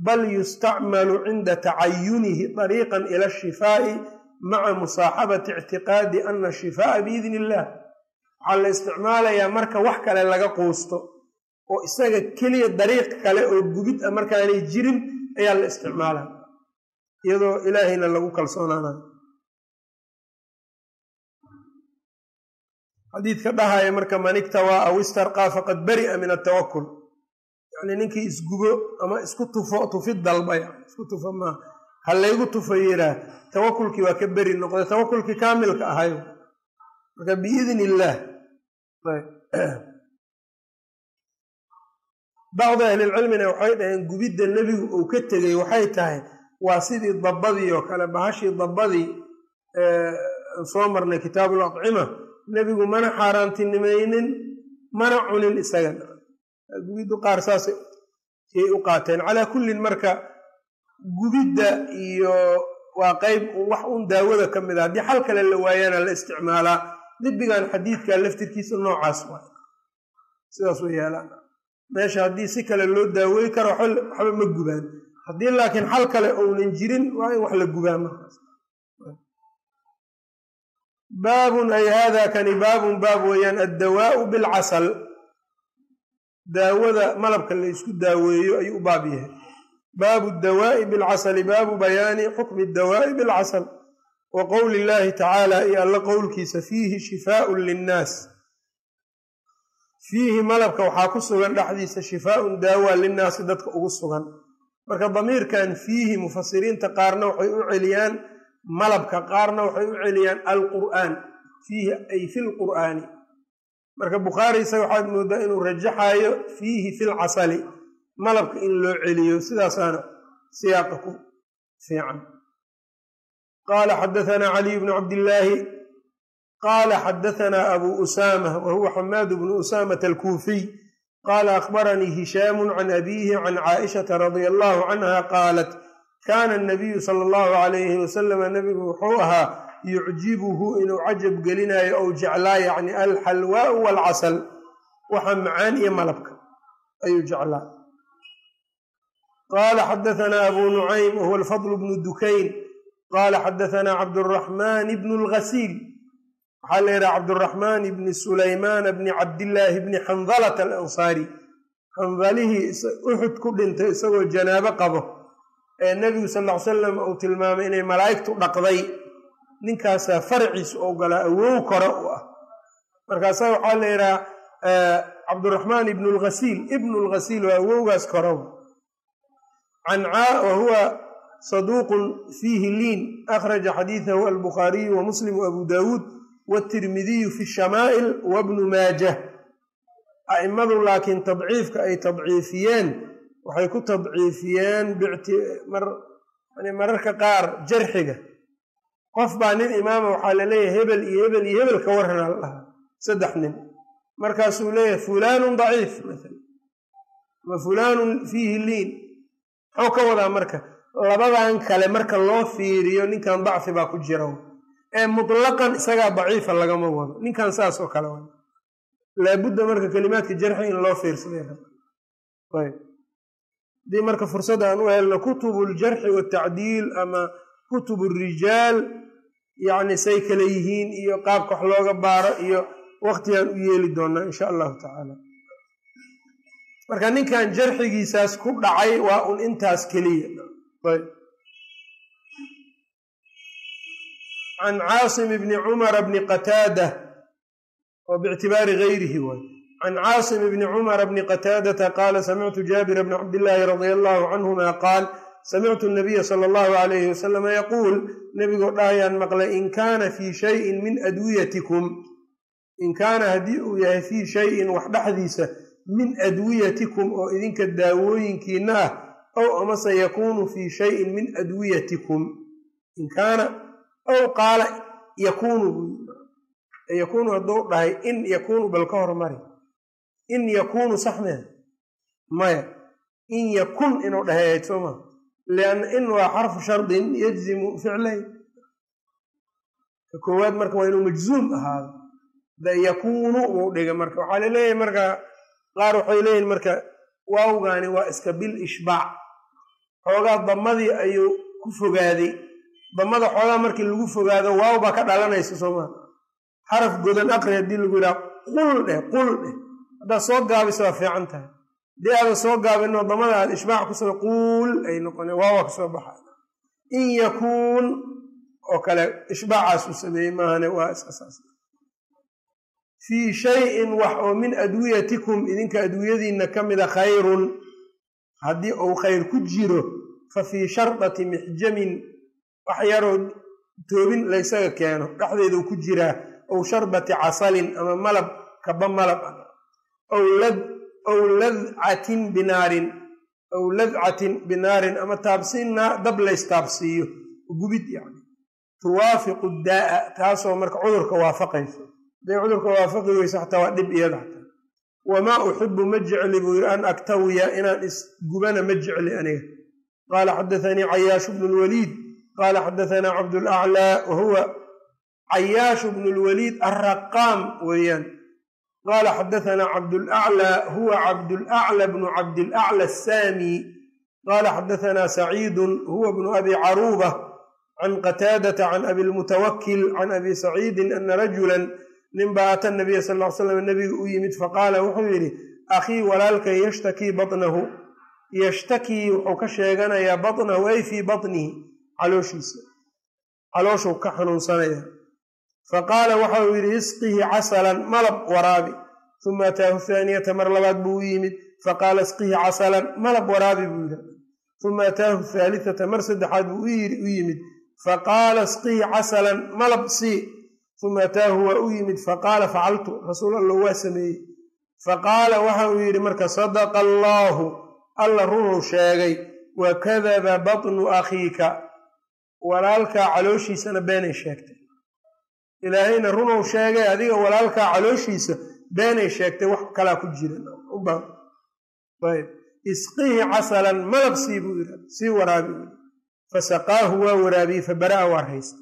bal yustacmalu cinda tacayunihi طariiqan ila ashifaa'i maca musaaxabati ictiqaadi ana ashifaa'a biidni illah waxaa la isticmaalayaa marka wax kale laga quusto oo isaga keliya dariiq kale oo gubid a markaanay jirin ayaa la isticmaalaya iyadoo ilaahayna lagu kalsoonaanayo xadiidka dhahaya marka man iktawaa aw istarqaa faqad bari'a min atawakul yacnii ninkii isgubo ama isku tufo tufid dalba yani isku tufo maa ha laygu tufo yiraa tawakulkii waa ka beri noqday tawakulkii kaamilka ahayo. Marka biidni illaah bacdi ahlilcilmina waxay dhaheen gubidda nebigu uu ka tegey waxay tahay waa sidii dabbadii oo kale bahashii dabbadii aan soo marnay kitaabul acima nebigu mana xaaraantinimaynin mana cunin isagan gubiddu qaar saasay u qaateen. Calaa kullin marka gubidda iyo waa qeyb wax un daawada ka mid a haddii xal kale la waayaana la isticmaalaa dibigan xadiidka laftirkiisa noocaas waay sidaas way yaalaan. Meesha haddii si kale loo daawey karo waxba ma gubaan. Haddii laakiin xal kale ounan jirin waa in wax la gubaa markaas baabun ay hada kani baabun baab weeyaan addawaau bilcasal daawada malabka la ysku daaweeyo ayuu u baab yahay. Baabu dawaa'i bilcasali baabu bayaani xukmi dawaa'i bilcasal wa qowli illaahi tacaala iyo alla qowlkiisa fiihi shifaaun linnaas. Fiihi malabka waxaa ku sugan dhexdiisa shifaaun daawaa linnaasi dadka ugu sugan. Marka damiirkan fiihi mufasiriinta qaarna waxay u celiyaan malabka qaarna waxay u celiyaan alqur'aan. Fiihi ay fi lqur'aani marka bukhaari isaga waxaad moodaa inuu rajaxayo fiihi fi lcasali malabka in loo celiyo sidaasaana siyaaqa ku fiican. Qaala xadaanaa caliy bnu cabdillaahi qaala xadaanaa abuu usaama wa huwa xamaadu bnu usaamata alkuufiy qaala akhbaranii hishaamu can abiihi can caaishata radia allahu canha qaalat kaana anabiyu sala allahu calayhi wasalama nebigu wuxuu ahaa yucjibuhu inuu cajab gelinayo ou jeclaa yacni alxalwaau waalcasal waxa macaan iyo malabka ayuu jeclaa. Qaala xadaanaa abuu nucaym wahuwa alfadl bnu dukayn. Qaala xadaanaa cabduraxmaan bnu lghasiil waxaa la yidhaha cabduraxmaan bni sulaymaana bni cabdillaahi bni xandalata alansaari. Xandalihii uxud ku dhintay isagoo janaabo qabo ee nebigu sal ll ly salam uu tilmaamay inay malaa'igtu dhaqday ninkaasaa farciisu ou galaa awow kore u ah. Markaasaa waxaa la yidhaha cabduraxmaan ibnu lghasiil ibnu lghasiil waa awowgaas korow wa huwa saduuqun fiihi liin akhraja xadiidahu albukhaariyu wa muslim wa abu daawuud waatirmidiyu fi shamaa'il wabnu maajah. A'immadu laakiin tadciifka ay tadciifiyeen waxay ku tadciifiyeen mararka qaar jarxiga qof baa nin imaama waxaa la leeyahay hebel iyo hebel iyo hebel ka warranaa la dhahaa saddex nin. Markaasuu leeyahay fulaanun daciif maala wa fulaanun fiihi liin. Muxuu ka wadaa marka labadan kale marka loo fiiriyo ninkan dacfi baa ku jira ee mutlaqan isagaa daciifa lagama wado. Ninkan saas oo kale wa laabudda marka kelimaadka jarxi in loo fiirsaday. Haddii marka fursad aan u helno kutubu ljarxi watacdiil ama kutubu rijaal yacni say kale yihiin iyo qaabka wax looga baaro iyo waqtigaan u yeeli doonaa insha allahu tacaala. Marka ninkan jarxigiisaas ku dhacay waa un intaas keliya. Can caasim bni cumara bni qataada oo bictibaari gayrihi waay. Can caasim bni cumara bni qataadata qaala samictu jaabira bni cabdillaahi radia allahu canhuma qaal samictu nabiya sala allahu alayhi wasalama yaquul nebigoo dhahayaan maqlay in kaana fii shayin min adwiyatikum in kaana haddii uu yahay fii shayin wax dhexdiisa min adwiyatikum oo idinka daawooyinkiina ah ow amase yakuunu fii shayin min adwiyatikum in kaana ow qaala yakuunu yakuunu hadduu dhahay in yakuunu bal ka hormari in yakuunu sax maya in yakun inuu dhahay ahayd soo maa lianna in waa xarfu shardin yajzimu ficlayn ka koowaad marka waa inuu majzuum ahaado da yakuunu wuu dhigay marka waxaa la leeyahay marka qaar waxay leeyihiin marka waawgaani waa iska bil ishbaac xoogaa damadii ayuu ku fogaaday damada xoogaa markii lagu fogaado waaw baa ka dhalanaysa soo maa xaraf godan aqri haddii lagu yidhaha qul dheh qul dheh haddaad soo gaabisa waa fiican tahay haddii aadan soo gaabinoo damada aad ishbaac ku soo quul ay noqone waawaa ka soo baxa in yakuun oo kale ishbaacaas uu sameeyey maahane waa iska saas fii shayin wax oo min adwiyatikum idinka adwiyadiinna ka mida khayrun. Haddii uu khayr ku jiro fa fii shardati mixjamin wax yaroo toobin laysaga keeno dhexdeeduu ku jiraa ow sharbati casalin ama malab kaba malab ah ow ladcatin binaarin ow ladcatin binaarin ama taabsiinna dab laystaabsiiyo gubid yani tuwaafiqu daa'a taasoo marka cudurka waafaqayso haday cudurka waafaqi weyso xataa waa dhib iyada xataa wamaa uxibu ma jecli buu yiri an aktawiya inaan isgubana ma jecli aniga qaala xadaanii cayaash bnu lwaliid qaala xadaanaa cabdulaclaa wahuwa cayaash bnu lwaliid arraqaam weeyaan qaala xadaanaa cabdulaclaa huwa cabdulaclى bnu cabdilaclى asaami qaala xadaanaa saciidun huwa bnu abi caruuba can qataadata can abi lmutawakil can abi saciidin ana rajulan ninbaa ata nabiya sal l slam nabiga u yimid faqaala wuxuu yidhi akhii walaalkay yashtakii baطnahu yashtakii wuxuu ka sheeganayaa baطnahu ay fii baطnihi calooshiisa calooshuu ka xanuunsanaya faqaala waxa uu yidhi isqihi casalan malab waraabi uma ataahu haaniyata mar labaad buu u yimid faqaala isqihi casalan malab waraabi buu yidhi uma ataahu haalitata mar saddexaad buu u yimid faqaala isqihi casalan malab sii uma ataahu waa u yimid faqaala facaltu rasuul allah waa sameeyey faqaala waxa uu yidhi marka sadaqa allaahu alla runuu sheegay wa kadaba batnu akhiika walaalkaa calooshiisana beenay sheegtay ilaahayna runuu sheegay adiga walaalkaa calooshiisa beenay sheegtay wax kalaa ku jira. Isqihi casalan malab sii buu yidhi sii waraabi. Fasaqaahu waa waraabiyey fabara'a waa haysta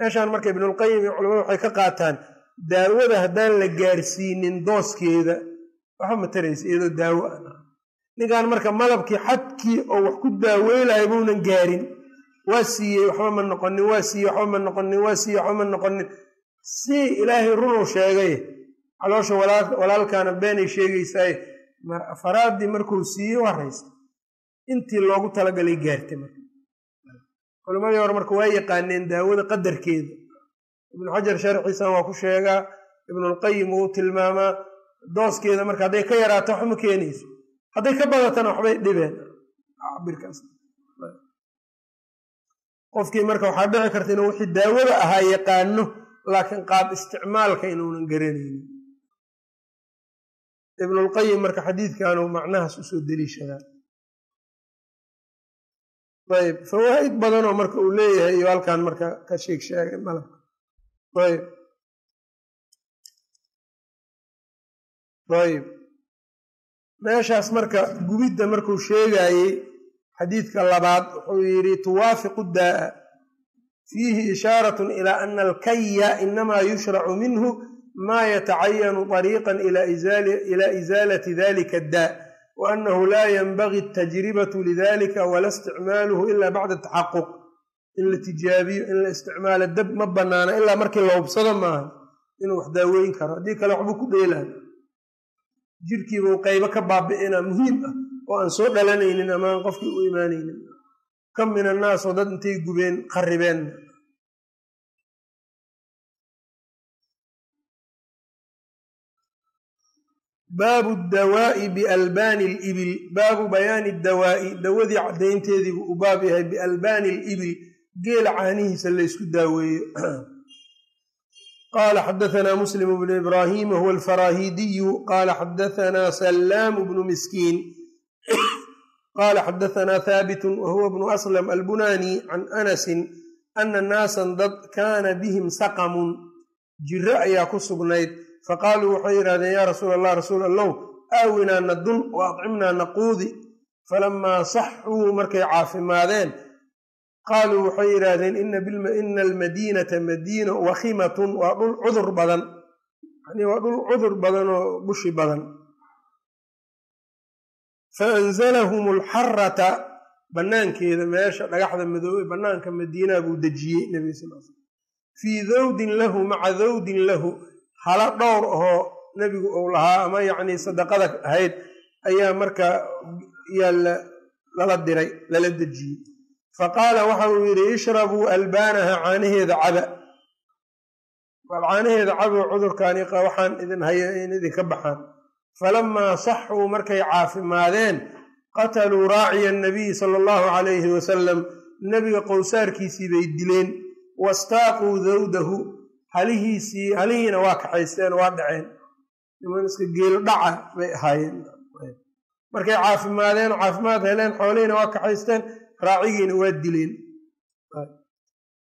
meeshaan marka ibnulqayim iyo culamadu waxay ka qaataan daawada haddaan la gaarsiinin dooskeeda waxba mataraysa iyadoo daawo ah. Ninkan marka malabkii xadkii oo wax ku daaweylayo buunan gaarin waa siiyey waxba ma noqonin waa siiyey waxba ma noqonin waa siiyey waxba ma noqonin. Si ilaahay runuu sheegay caloosha walaalkaana beenay sheegaysaaye faraaddii markuu siiyey waa raysta. Intii loogu talagalay gaartay marka. Culimadii hore marka waa yaqaaneen daawada qadarkeeda. Ibnu xajar sharxiisan waa ku sheegaa ibnulqayim wuu tilmaamaa dooskeeda marka hadday ka yaraato waxma keenayso. Hadday ka badatana waxbay dhibeen qofkii marka waxaa dhici karta inuu wixii daawada ahaa yaqaano laakiin qaab isticmaalka inuunan garanaynin ibnulqayim marka xadiidkanuu macnahaas u soo deliishadaa ayb fawaa'id badanoo marka uu leeyahay iyo halkan marka ka sheeg sheegay malabka ayb ayb meeshaas marka gubidda markuu sheegaayey xadiidka labaad wuxuu yidhi tuwaafiqu daa'a fiihi ishaaratun ilaa ana alkaya inamaa yushracu minhu maa yatacayanu طariiqan ila isaalati dalika addaa wa annahu laa yanbagi atajribatu lidalika wala isticmaaluhu ila bacda taxaquq in la tijaabiyo in la isticmaalo dab ma banaana ilaa markii la hubsado maaha inuu wax daaweyn karo. Haddii kale waxbuu ku dheelaayo jirkiibuu qaybo ka baabi'inaa muhiim ah oo aan soo dhalanaynin ama aan qofkii u imaanaynin. Kam min annaasoo dad intay gubeen qaribeen baabu dawaa'i bialbaani libil baabu bayaani dawaa'i. Dawadii caddaynteediibuu u baab yahay bialbaani libil geela caanihiisa laysku daaweeyo qaala xadaanaa muslim bnu ibraahim wahuwa alfaraahidiyu. Qaala xadaanaa salaamu bnu miskiin qaala xadaanaa haabitun wahuwa bnu aslam albunani can anasin ana naasan dad kaana bihim saqamun jiro ayaa ku sugnayd faqaaluu waxay yidhahdeen yaa rasuul allah rasuul allow aawinaa nadun wa acimnaa naquudi falamaa saxuu markay caafimaadeen qaaluu waxay yidhaahdeen ina almadiinata madiina wakhimatun waa dhul cudur badan yani waa dhul cudur badan oo bushi badan faanzalahum alxarata bannaankeeda meesha dhagaxda madoobe bannaanka madiinaa buu dejiyey nebiga sal l fii dawdin lahu maca dawdin lahu hala dhowr ahoo nebigu uu lahaa ama yacnii sadaqada ahayd ayaa markaa yaa lala diray lala dejiyey faqaala waxa uu yidhi ishrabuu albaanaha caanaheeda caba caanaheeda cabo cudurkaani waxaan idin haya in idinka baxaan falamaa saxuu markay caafimaadeen qataluu raaciya annabiyi sala allahu calayhi wasalam nebiga qowsaarkiisii bay dileen wastaaquu dawdahu halihiisii halihiina waa kaxaysteen waa dhaceen niman iska geelo bay ahaayeen markay caafimaadeen caafimaad heleen xoolihiina waa kaxaysteen raacigiina waa dileen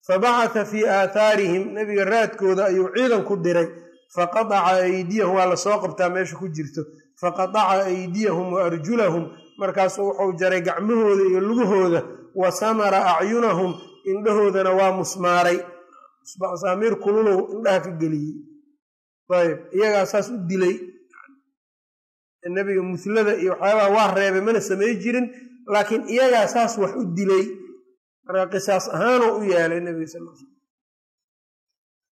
fabacata fii aathaarihim nebiga raadkooda ayuu ciidan ku diray faqadaca aydiyahum waa la soo qabtaa meesha ku jirto. Faqadaca aydiyahum wa arjulahum markaasuu wuxuu jaray gacmahooda iyo lugahooda wa samara acyunahum indhahoodana waa musmaaray. Saamiir kululow indhaha ka geliyey. Ayb iyagaa saas u dilay. Nebiga muslada iyo waxyaabaha waa reebay mana samay jirin laakiin iyagaa saas wax u dilay. Marka qisaas ahaanoo u yeelay nebiga sal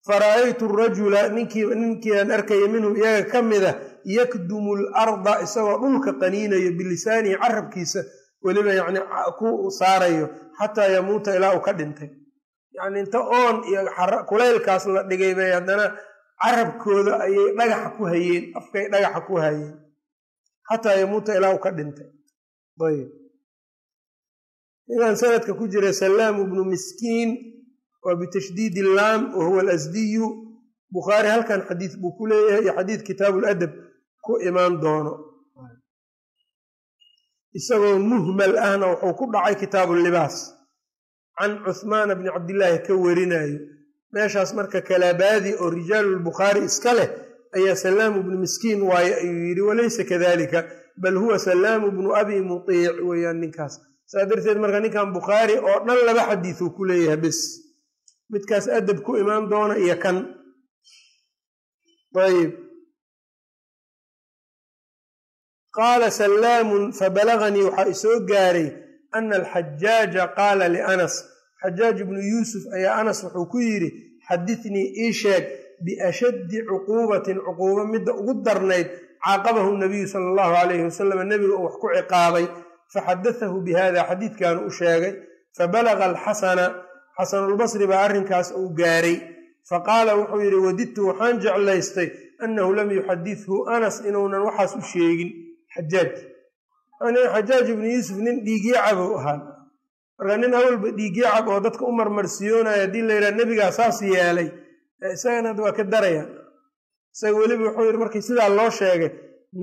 fara'aytu rajula ninkiiaan arkaya minhum iyaga ka mida yakdumu larda isagoo dhulka qaniinayo bilisaanihi carabkiisa weliba yani ku saarayo xataa yamuuta ilaa uu ka dhintay. Yacni inta oon iyo kulaylkaas la dhigay bay haddana carabkooda ayay dhagaxa ku hayeen afkay dhagaxa ku hayeen. Xataa yamuuta ilaa uu ka dhintay. Ayb inaan sanadka ku jira salaamu bnu miskiin waa bitashdiid illaam wa huwa alasdiyu. Bukhaari halkan xadiis buu ku leeyahay iyo xadiid kitaabu ladab ku imaan doono. Isagoo muhmal ahna wuxuu ku dhacay kitaabu libaas. Can cuhmaana bni cabdillaahi ka warinayo meeshaas marka kalaabaadi oo rijaalulbukhaari iska leh ayaa salaamu bnu miskiin waaye ayuu yidhi walaysa kadalika bal huwa salaamu bnu abi mutiic weeyaan ninkaas. Saa darteed marka ninkan bukhaari oo dhan laba xadiisuu ku leeyahay bes midkaas adab ku imaan doona iyo kan. Ayb qaala salaamun fabalaganii waxaa isoo gaaray ana alxajaaja qaala lianas xajaaj ibnu yuusuf ayaa anas wuxuu ku yidhi xaditnii ii sheeg biashaddi cuquubatin cuquubo midda ugu darnayd caaqabahu nabiyu sala allahu calayhi wasalam nebiga uu wax ku ciqaabay faxadatahu bi hada xadiidkaanu u sheegay. Fabalaga alxasana xasanulbasri baa arrinkaas uu gaaray. Faqaala wuxuu yidhi wadidtu waxaan jeclaystay annahu lam yuxadithu anas inuunan waxaas u sheegin. Xajaaj. Xajaaj ibnu yuusuf nin dhiigyacabow ahaa. Marka nin awalba dhiigyacab oo dadka u marmarsiyoonaya haddii la yidhaha nebigaa saas yeelay isagana waa ka daraya isaga weliba wuxuu yidhi markii sidaa loo sheegay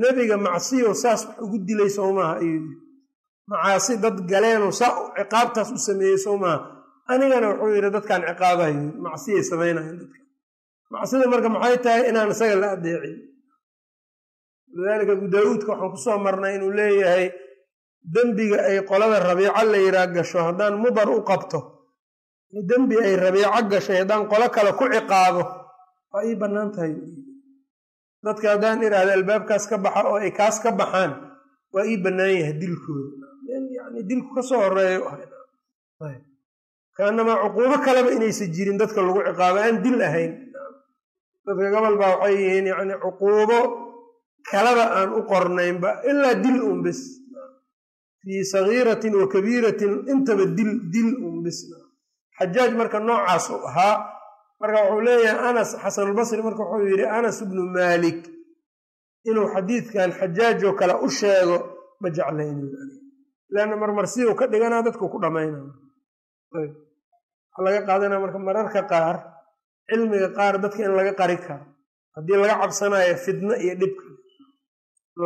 nebiga macsiyo saas wax ugu dilay sow maaha ayuu yidhi. Macaasi dad galeenoo saa ciqaabtaas u sameeyey sow maaha anigana wuxuu yidhi dadkaan ciqaabayo macsiyay samaynayan dadka. Macsida marka maxay tahay inaan isaga la adeecin? Lidaalika abu daawuudka waxaan ku soo marnay inuu leeyahay dembiga ay qolada rabiico la yidhaha gasho haddaan mudar u qabto dembi ay rabiico gashay haddaan qolo kale ku ciqaabo waa ii bannaan tahay. Dadka haddaan idhaahda albaabkaas ka baxa oo ay kaas ka baxaan waa ii bannaan yahay dilkooda. Yani dilku ka soo horeeyo kaanamaa cuquubo kaleba inaysan jirin dadka lagu ciqaabo aan dil ahayn. Dadka gobol baa waxay yihiin yani cuquubo kalaba aan u qornaynba ilaa dil un bis. Fii sagiiratin wa kabiiratin intaba dil dil un bis. Xajaaj marka noocaas ahaa marka wuxuu leeyahay anas xasanulbasri marka wuxuu yidhi anas ibnu maalik inuu xadiidkan xajaajoo kale u sheego ma jeclayn leanna marmarsiyu ka dhiganaa dadku ku dhammaynaya waxaa laga qaadanaya marka mararka qaar cilmiga qaar dadka in laga qari karo. Haddii laga cabsanayo fitno iyo dhibka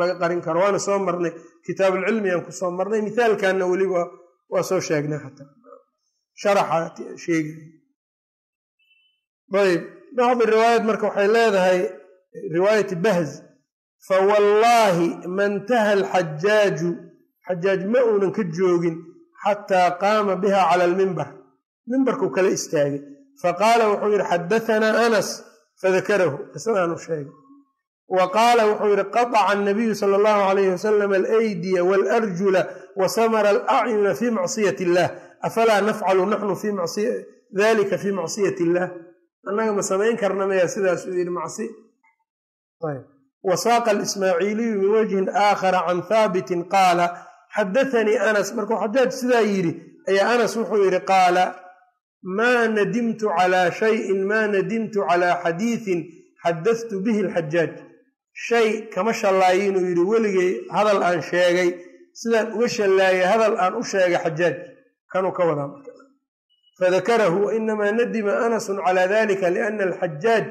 laga qarin karo. Waana soo marnay kitaabulcilmi aan ku soo marnay. Mithaalkanna weliba waa soo sheegnay xataa sharaxa sheegay. Ayb marka waxay leedahay riwaayati bahz fawallaahi mantaha alxajaaju xajaaj ma uunan ka joogin xataa qaama biha cala almimbar mimbarkuu kala istaagay. Faqaala wuxuu yidhi xadahanaa anas fadakarahu qisadaanu sheegay. Wa qaala wuxuu yidhi qataca annabiyu sala allahu alayhi wasalam alaydiya waalarjula wa samara alacyuna fii macsiyat illah. Afalaa nafcalu naxnu dalika fii macsiyat illah. Annaga ma samayn karna maya sidaas uu yidhi macsi. Wa saaqa alismaaciiliyu min wajhin aakhara can haabitin qaala xadathanii anas. Markuu xajaaj sidaa yidhi ayaa anas wuxuu yidhi qaala maa nadimtu calaa shayin maa nadimtu calaa xadiisin xadadtu bihi alxajaaj shay kama shallaayo inuu yidhi weligay hadal aan sheegay sidaan uga shallaayay hadal aan u sheegay xajaaj kanuu ka wadaa fadakarahu wainamaa nadima anasun calaa dalika liana alxajaaj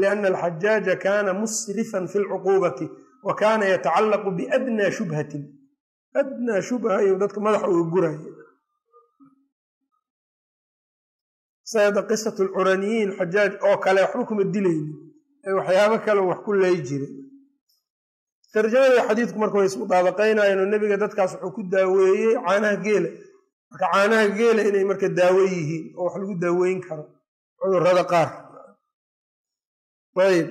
liana alxajaaja kaana musrifan fi lcuquubati wa kaana yatacallaqu biadnaa shubhatin adnaa shubha ayuu dadka madaxa uga guraya sada qisat lcuraniyiin xajaaj oo kale waxba kuma dilayni ee waxyaabo kale wax ku leey jiray tarjamada xadiidku marka way oo nebiga dadkaas wuxuu ku daaweeyey caanaha geela marka caanaha geela inay marka daawo yihiin oo wax lagu daaweyn karo cudurrada qaar. Ayb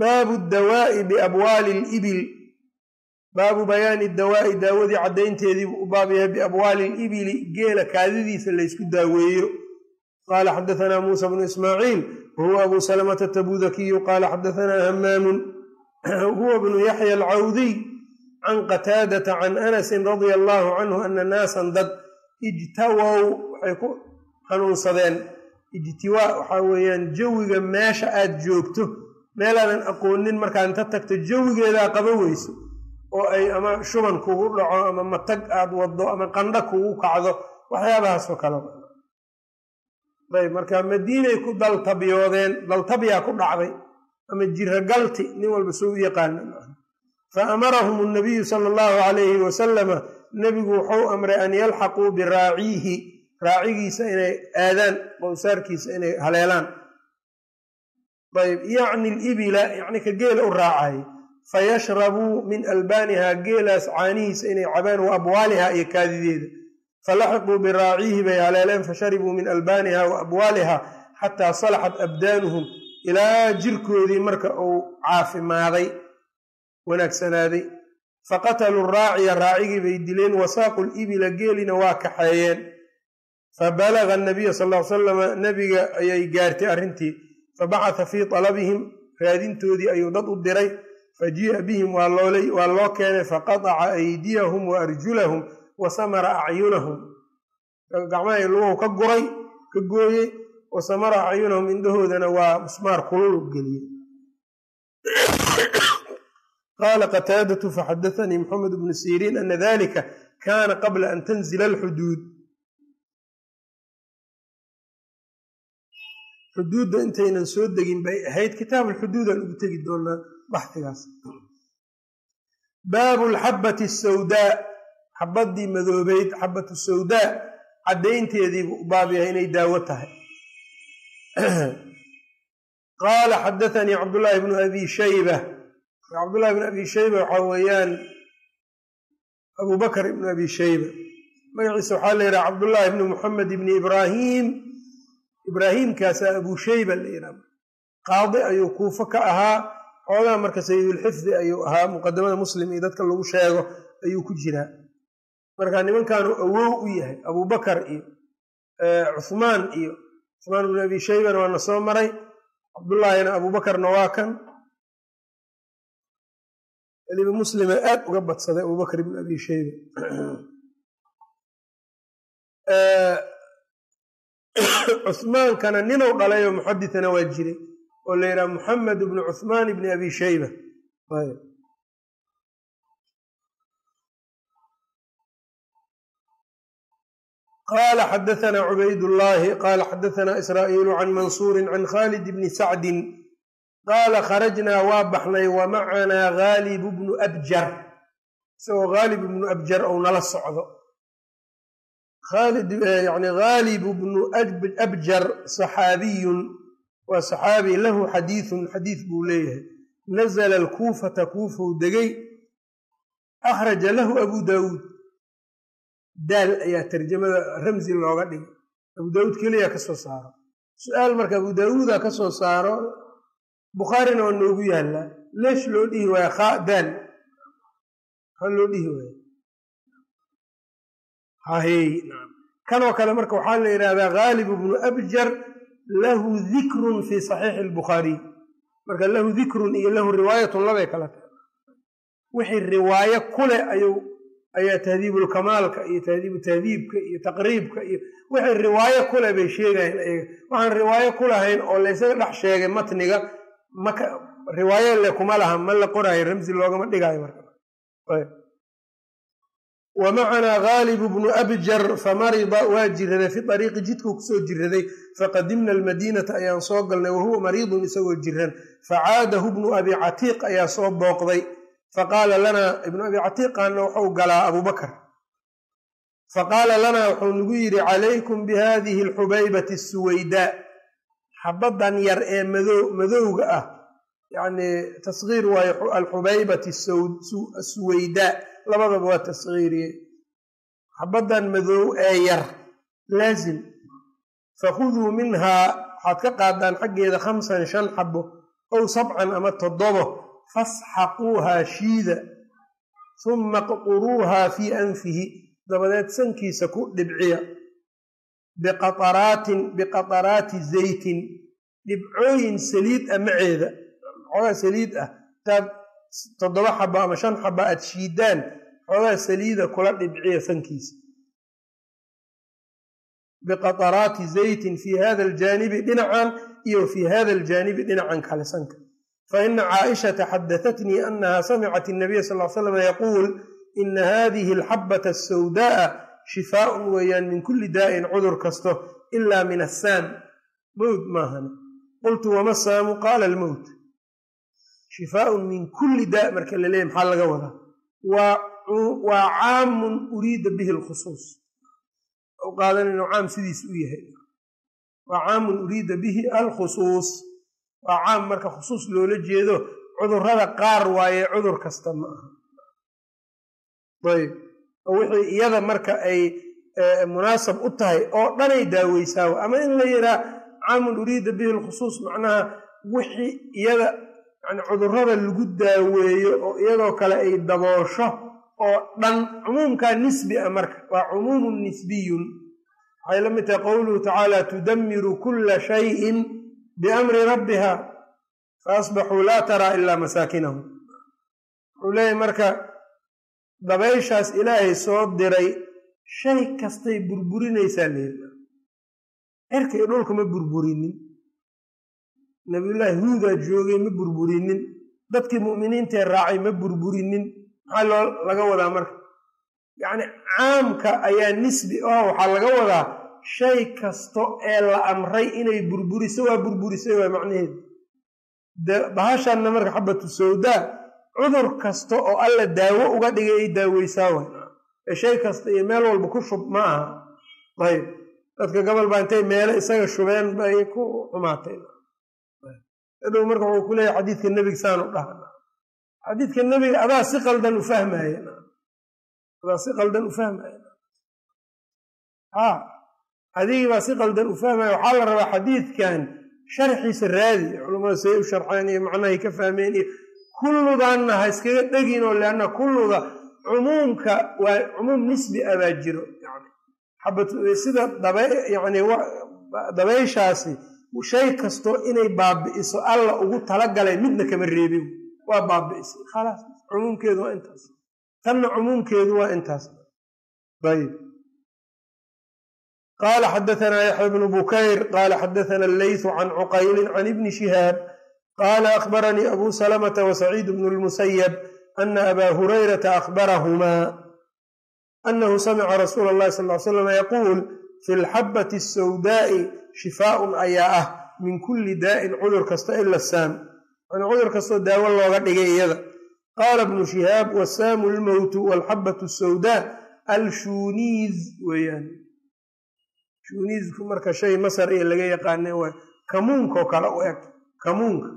baabu dawaa'i biabwaali libil baabu bayaani dawaa'i daawadii caddaynteediibuu u baab biabwaali libili geela kaadidiisa laysku daaweeyo qaala xadahanaa muusa bnu ismaaciil wahuwa abu salamata tabudakiyu qaala xadahanaa hamaamun huwa bnu yaxya alcawdiy can qataadata can anasin radia allahu canhu ana naasan dad ijtawow waxay ku hanuunsadeen ijtiwaa waxaa weeyaan jawiga meesha aad joogto meelaadan aqoonin markaad inta tagto jawigeedaa qaba weyso oo ay ama shuban kugu dhaco ama matag aad waddo ama qandho kugu kacdo waxyaabahaasoo kale ayb marka madiinay ku daltabyoodeen daltabyaa ku dhacday ama jiragalti nin walba soo u yaqaana fa amarahum nabiyu sala allahu calayhi wasalama nebigu wuxuu amray an yalxaquu biraaciihi raacigiisa inay aadaan qowsaarkiisa inay haleelaan. Ayb yacni libila yacni ka geela u raacay fayashrabuu min albaaniha geelaas caanihiisa inay cabaan wa abwaaliha iyo kaadideeda falaxiquu biraaciihi bay haleeleen fasharibuu min albaaniha wa abwaaliha xataa salaxat abdaanuhum ilaa jirkoodii marka uu caafimaaday wanaagsanaaday faqataluu raaciya raacigii bay dileen wasaaqu libila geelina waa kaxeeyeen fabalaga anabiya sal l salama nebiga ayay gaartay arrintii fabacata fii talabihim raadintoodii ayuu dad u diray fajii'a bihim waa loo keenay faqataca aydiyahum wa arjulahum wasamara acyunahum gacmahay lugow ka guray ka gooyey wasamara acyunahum indahoodana waa mismaar kululu geliyey qaala qataadatu faxadaanii maxamed bnu siriin ana dalika kaana qabla an tanzila alxuduud xuduudda intaynan soo degin bay ahayd. Kitaab alxuduudaan ugu tegi doonaa baxtigaas. Baabu alxabati asawdaa xabadii madoobeyd xabatu sawdaa caddaynteediibu u baab inay daawo tahay. Qaala xadaanii cabdullaahi bnu abi shayba. Cabdullahi bnu abi shayba waxaa weeyaan abu bakr ibnu abi shayba. Magaciisa waxaa la yidhaha cabdullaahi bni muxamed ibni ibraahim. Ibraahimkaasaa abu shayba la yidhaha qaadi ayuu kuufo ka ahaa. Xoogaa marka sayidulxifdi ayuu ahaa. Muqadamada muslim iyo dadka lagu sheego ayuu ku jiraa marka nimankaanu awow u yahay abubakar iyo cuhmaan iyo cuhmaan bnu abi shaybana waana soo maray cabdullaahina abubakarna waa kan. Weliba muslima aad uga badsaday abubakr ibnu abi shayba cuhmaankana ninuu dhalayoo muxaditana waa jiray oo la yidhaha muxamed bnu cuhmaan ibni abi shayba qala xadaثna cubaydullaahi qala xadaثna israa'iilu can mansuuri can khalid bni sacdin qaala kharajnaa waa baxnay wa macanaa haalibu bnu abjar isagoo haalib bnu abjar ou nala socdo yani haalibu bnu abjar saxaabiyun waa saxaabi lahu xadiiثun xadiis buu leeyahay nazla alkuufata kuufou degay akhraja lahu abu daawuud daal ayaa tarjamada ramsi looga dhigay. Abu daawuud keliya ka soo saaro. Su'aal marka abu daawuuda ka soo saaro bukhaarina waa noogu yaallaa leesh loo dhihi waaya khaa daal. Kaa loo dhihi waaya hahey kanoo kale marka waxaa la yidhahdaa khaalib bnu abjar lahu dikrun fi saxiixi albukhaariy marka lahu dikrun iyo lahu riwaayatun labay kala tahay. Wixii riwaayo kule ayuu ayaa tahdiibulkamaalka iyo tahdiibu tahdiibka iyo taqriibka iyo wixii riwaayo kule bay sheegayeen ayaga waxaan riwaayo ku lahayn oo laysaga dhex sheegay matniga maka riwaayo le kuma laha ma la qoraayo ramsi loogama dhigaayo marka. Wa macanaa bnu abjar famarida waa jiraday fi ariiqi jidkuu ku soo jiraday faqadimna almadiinata ayaan soo galnay wahuwa mariidun isagoo jiran facaadahu bnu abi catiiq ayaa soo booqday faqaala lanaa ibnu abi catiiqaana wuxuu galaa abubakar faqaala lanaa wuxuu nagu yidhi calaykum bihadihi alxubaybati asuwaydaa xabaddan yar ee madowga ah yacni tasgiir waayo alxubaybati asuwaydaa labadaba waa tasgiiriye xabaddan madow ee yar laazim fakhuduu minhaa waxaad ka qaadaan xaggeeda khamsan shan xabo ow sabcan ama toddobo fasxaquuhaa shiida humma qquruuhaa fii anfihi dabadeed sankiisa ku dhibciya biqaaraatin biqataraati zaytin dhibcooyin saliid ah maceeda xoogaa saliid ah intaad toddoba xaba ama shan xaba aad shiidaan xoogaa saliida kula dhibciya sankiisa biqataraati zaytin fii hada aljaanibi dhinacan iyo fii hada aljaanibi dhinacan kale sanka faina caaishata xadatatnii anaha samicat الnabiya sal l slam yaquul ina hadihi alxabata asawda'a shifaaun weeyaan min kuli daa'in cudur kasto ila min assaam mowt maahan qultu wama saamu qaala almowt shifaaun min kulli daa marka la leeyay maxaa laga wadaa waa caamun uriida bihi alkhusuus u qaadan inuu caam sidiis u yahay waa caamun uriida bihi alkhusuus waa caam marka khusuus loola jeedo cudurrada qaar waaye cudur kasta ma aha. Ayb wixii iyada marka ay munaasab u tahay oo dhanay daaweysaa ama in la yihaa caamun uriida bihi alkhusuus macnaha wixii iyada yani cudurrada lagu daaweeyo oo iyadoo kale ay daboosho oo dhan cumuumkaa nisbi ah marka. Waa cumuumun nisbiyun. Waxay la mid tahay qowluhu tacaala tudamiru kula shayin biamri rabbiha faasbaxuu laa taraa ilaa masaakinahum wuxuu leeyahy marka dabayshaas ilaahay soo diray shay kastay burburinaysaa leeda cirka iyo dhulka ma burburinin nabiyullaahi huudaa joogay ma burburinin dadkii mu'miniintae raacay ma burburinin maxaa loo laga wadaa marka yacni caamka ayaa nisbi ah waxaa laga wadaa shay kasto ee la amray inay burburiso waa burburisay waa macnaheedu bahashanna marka xabatu sawdaa cudur kasta oo alla daawo uga dhigay ay daaweysaa way. Ee shay kasta iyo meel walba ku shub ma aha. Ayb dadka gobol baa intay meelo isaga shubeen bay ku xumaatay. Adhow marka wuxuu ku xadiidka nebiga saanu dhahana xadiidka nebiga adaa si qaldan u fahmaya adaa si qaldan u fahmaya adigii baa si qaldan u fahmaya waxaa la rabaa xadiidkan sharxiisa raadi culammada say u sharxeen iyo macnahay ka fahmeen iyo kulludanna ha iskaga dhegin oo leanna kulluda cumuumka waa cumuum nisbi a baa jiro sida dabayshaasi shay kasto inay baabi'iso alla ugu talagalay midna kama reebin. Waa baabi'isay khalaas cumuumkeedu waa intaas tanna cumuumkeedu waa intaas. Ayb qala xadaana yaxya bnu bukayr qala xadaana leytu can cuqayli can ibni shihaab qala akbaranii abu salamta wasaciid bnu lmusayab ana aba hurayrata akbarahumaa anahu samica rasuula اllahi sal ly slam yaquul fi lxabati asawdaai shifaaun ayaa ah min kulli daa'in cudur kasta ila saam an cudur kastoo daawo looga dhigay iyada qaala bnu shihaab wasaamu lmowtu walxabatu sawdaa alshuniiz weyaan shuniizku marka shay masar iyo laga yaqaana waa kamuunkoo kale u eg. Kamuunka.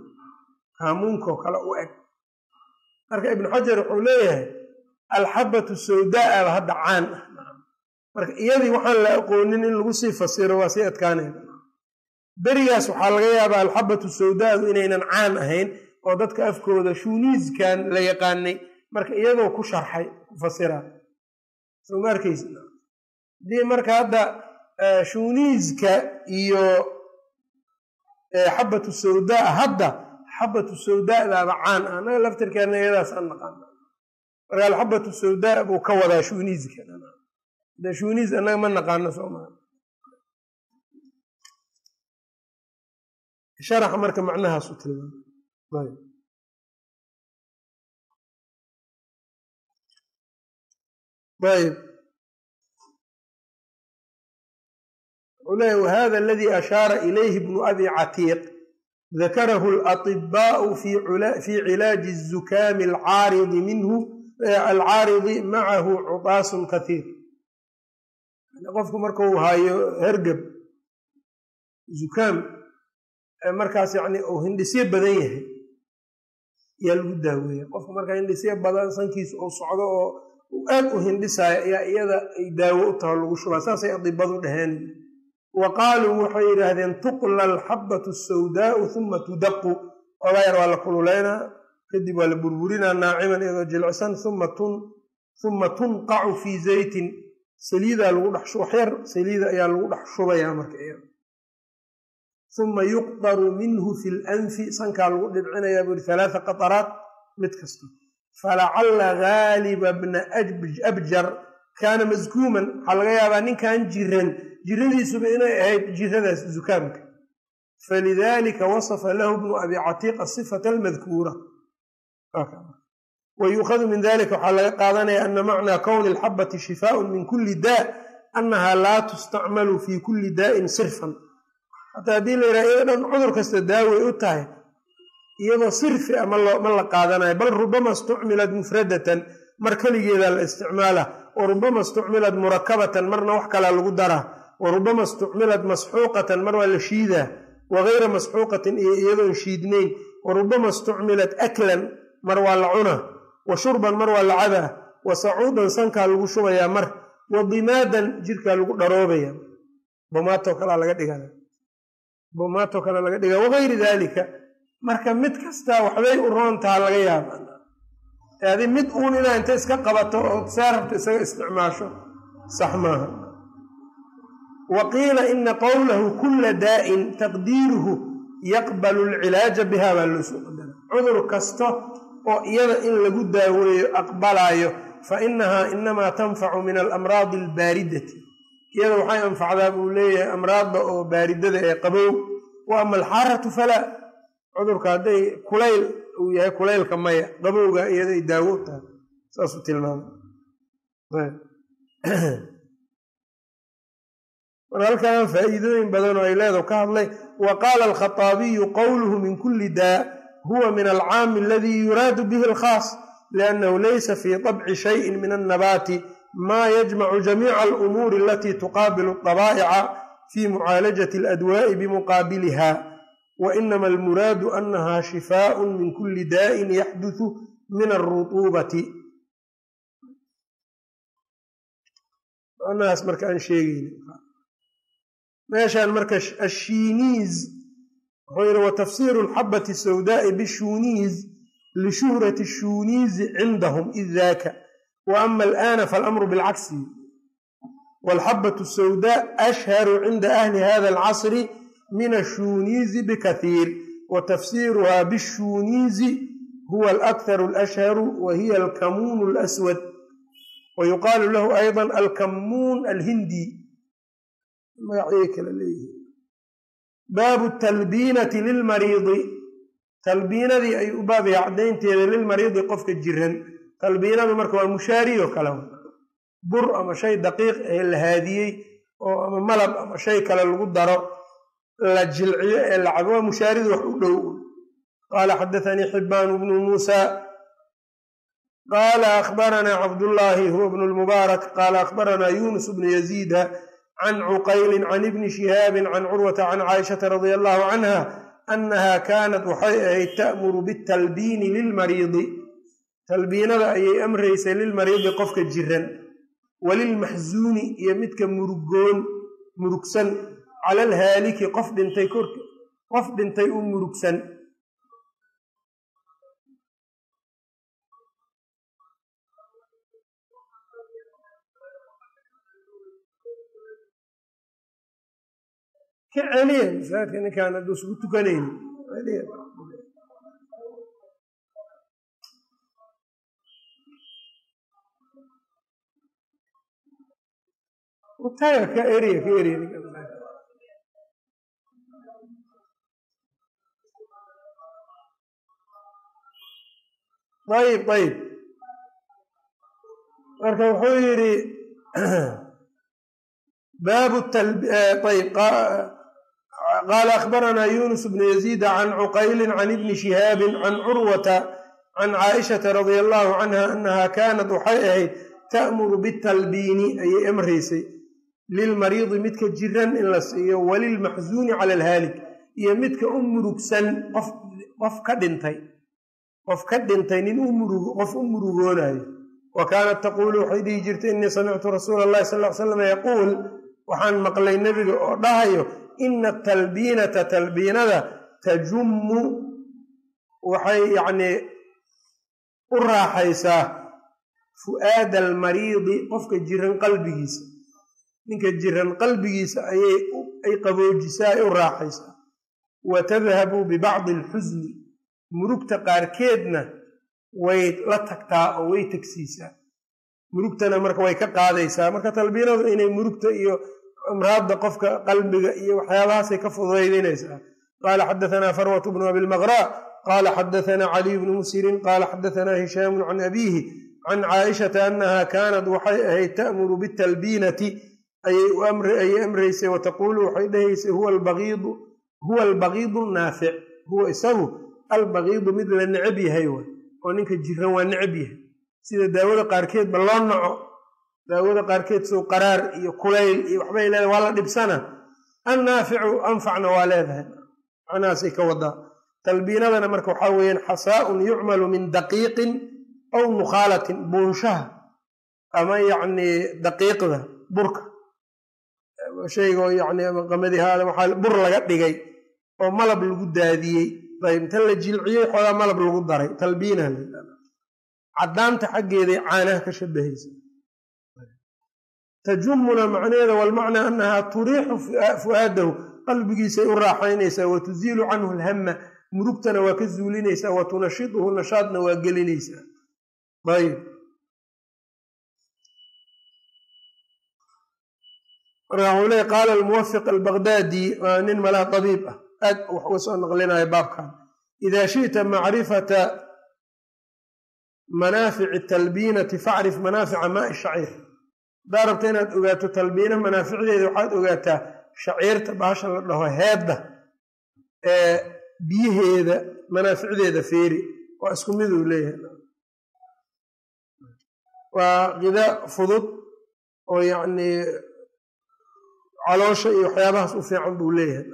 Kamuunkoo kale u eg. Marka ibnu xajar wuxuu leeyahay alxabatu sawdaa aba hadda caan ah. Marka iyadii waxaan la aqoonin in lagu sii fasiro waa sii adkaanaya berigaas waxaa laga yaabaa alxabatu sawdaadu inaynan caan ahayn oo dadka afkooda shuniizkan la yaqaanay. Marka iyadoo ku sharxay ku fasiraa soo ma arkaysa marka hadda shuniizka iyo xabatu sawdaa hadda xabatu sawdaadaaba caan ah. Anaga laftirkeena iyadaas aan naqaana marka alxabatu sawdaa buu ka wadaa shuniizka de shuniiz annaga ma naqaano sooma sharaxa marka macnahaasu tilmaamay ayb u leeyahy wahada aladii ashaara ilayhi bnu abi catiiq dakarahu latibaau fii cilaaji zukaami alcaaridi minhu alcaaridi macahu cutaasun kathiir qofku markau haayo hergab zukaam markaas yani uu hindhisyo badan yahay ayaa lagu daaweeya qofku markaa hindhisyo badan sankiisa uu socdo oo aad u hindhisaayo ayaa iyada ay daawo u taho lagu shubaa saasay adibadu dhaheen wa qaaluu waxay yidhaahdeen tuqla alxabatu sawdaau uma tudaqu. Olayar waa la kululeynaa kadib waa la burburinaa naaciman iyadoo jilicsan uma tunqacu fii zaytin. Saliidaa lagu dhex waxyar saliida ayaa lagu dhex shubayaa marka uma yuqdaru minhu fi lanfi sankaa lagu dhibcinayaa buri halaaa qataraat mid kasta. Falacalla gaaliba bna abjar kaana maskuuman waxaa laga yaabaa ninkan jiran jiradiisuba inay ahayd jiradaas zukaamka falidalika wasafa lahu bnu abi catiiq asifata almadkuura wayuukhadu min dalika waxaa laga qaadanaya ana macnaa kowni alxabati shifaaءun min kuli daa annaha laa tustacmalu fi kuli daa'in sirfan. Hataa haddii la yidhaha iyado dhan cudur kasta daaway u tahay iyadoo sirfi a ma la qaadanayo bal rubama istucmilat mufradatan mar keligeedaa la isticmaala wa rubama istucmilat murakabatan marna wax kalaa lagu daraa wa rubama istucmilat masxuuqatan mar waa la shiidaa. Wa gayra masxuuqatin iyo iyadoon shiidnayn. Wa rubama istucmilat aklan mar waa la cunaa. Wa shurban mar waa la cabaa wa sacuudan sankaa lagu shubayaa mar. Wa dimaadan jirkaa lagu dharoobaya bomaato kalea laga dhigaya bomaato kale laga dhigaa. Wagayri daalika marka mid kastaa waxbay u roontaha laga yaaba adi mid uun inaa inta iska qabato oo saa rabta isaga isticmaasho sax maaha wa qiila ina qowlahu kula daa'in taqdiiruhu yaqbalu alcilaaja biha baa loo soo qadara. Cudur kasta oo iyada in lagu daaweeyo aqbalaayo fa inahaa inamaa tanfacu min alamraadi albaaridati. Iyada waxay anfacdaa buu leeyahay amraadda oo baaridada ee qabow. Wa ama alxaaratu falaa cudurka hadday kulayl uu yahay kulaylka maya qabowga iyaday daawo tahay. Saasuu tilmaamay mar halkan faa'iidooyin badan oo ay leedaho ka hadlay wa qaala alkhaaabiyu qowluhu min kuli daa huwa min alcaami aladii yuraadu bihi alkhaas liannahu laysa fii طabci shayin min annabaati ma yajmacu jamiica alumuuri alatii tuqaabilu aطabaa'ica fi mucaalajati aladwaa'i bimuqaabiliha wa inama almuraadu annaha shifaaءu min kuli daa'in yaxduثu min alrutuubati macnahaas marka aan sheegayna meeshaan marka ashiiniiz wuxuu yihi wa tafsiiru alxabati sawdaa'i bishuuniiz lishuhrati shuuniizi cindahum id daaka wa ama al'aana faalamru bilcagsi walxabatu sawdaa ashharu cinda ahli hada alcasri min ashuuniizi bikathiir. Wa tafsiiruha bishuuniizi huwa alakharu alashharu wa hiya alkamuun alaswad. Wa lahu ayضa alkamuun alhindi magacyo kale leeyihi baabu talbiinati lilmariidi talbiinadii ay u baabaya caddaynteeda lilmariidi qofka jiran. Talbiinadu marka waa mushaariyo kale bur ama shay daqiiq ee la haadiyey oo ama malab ama shay kale lagu daro la jilciyo ee la cabo waa mushaaridu wax u dhow. Qaala xadathanii xibaan bnu muusa. Qaala akhbaranaa cabdullaahi huwa bnu lmubaarak qaala akhbaranaa yunus bnu yaziida can cuqaylin can ibni shihaabin can curwata can caaishata radia allahu canha annaha kaanat waxay ahayd ta'muru bitalbiini lilmariidi talbiinada ayay amraysay lilmariidi qofka jiran walilmaxsuuni iyo midka murugoon murugsan cala alhaaliki qof dhintay korka qof dhintay u murugsan ka celiya masaajidka ninkaan hadduu isugu tukanayn taga ka eriya ka eriya ayib ayib marka wuxuu yidhi baabu ayb qaala akhbaranaa yunus bnu yaziida can cuqaylin can ibni shihaabin can curwata can caaishata radia allahu canha annaha kaanat waxay ahayd ta'muru bitalbiini ayay amraysay lilmariidi midka jiran in la siiyo walilmaxsuuni cala alhaalik iyo midka u murugsan qof ka dhintay qof ka dhintay nin qof u murugoonayo wa kaanat taquulu waxay dhihi jirtay innii samictu rasuula allahi sal ly slam yaquul waxaan maqlay nebiga oo dhahayo ina talbiinata talbiinada tajummu waxay yacnii u raaxaysaa fu'aada almariidi qofka jiran qalbigiisa. Ninka jiran qalbigiisa ayay ay qaboojisaa ay u raaxaysaa. Wa tadhabu bibacdi alxusni murugta qaarkeedna way la tagtaa oo way tegsiisaa murugtana marka way ka qaadaysaa. Marka talbiinadu inay murugta iyo amraadda qofka qalbiga iyo waxyaabahaasay ka fududaydinaysaa qaala xadahanaa farwatu bnu abilmaqra qaala xadahanaa caliy bnu musirin qaala xadahanaa hishaamun can abiihi can caaishata annaha kaanat waxay ahayd ta'muru bitalbiinati ayay amraysay wataquulu waxay dhahaysay huwa albagiidu naafic huwa isagu albagiidu mid la necab yahay oo ninka jiran waa necab yahay. Sida daawada qaarkeedba loo naco daawada qaarkeed sow qaraar iyo kulayl iyo waxbay leedahay waa la dhibsana. Annaaficu anfacna waa leedahay. Macnahaasay ka wadaa talbiinadana marka waxaa weeyaan xasaaun yucmalu min daqiiqin aw mukhaalatin buunshaha ama yacnii daqiiqda burka. Shaygoo yani ama qamadihaada waxaa bur laga dhigay oo malab lagu daadiyey. Ayb inta la jilciyey xoogaa malab lagu daray talbiina caddaanta xaggeeday caanaha ka shabahaysa tajumuna macnaheeda walmacnaa annahaa turiixu fu'aadahu qalbigiisay u raaxaynaysaa wa tuziilu canhu alhama murugtana waa ka zuulinaysaa wa tunashiduhu nashaadna waa gelinaysaa. Ayb marka wuxuu leey qaala almuwafiq albaqdaadi waa nin malaha tabiib ah aad wax uga soo naqlinaya baabkan. Idaa shi'ta macrifata manaafici talbiinati facrif manaafica maai shaciir haddaa rabta inaad ogaato talbiina manaaficdeeda waxaad ogaataa shaciirta baasha la dhaho heedda ee biyaheeda manaaficdeeda feeri. Waa isku miduu leeyahay. Waa qidaa fudud oo yacnii caloosha iyo waxyaabahaas u fiican buu leeyahay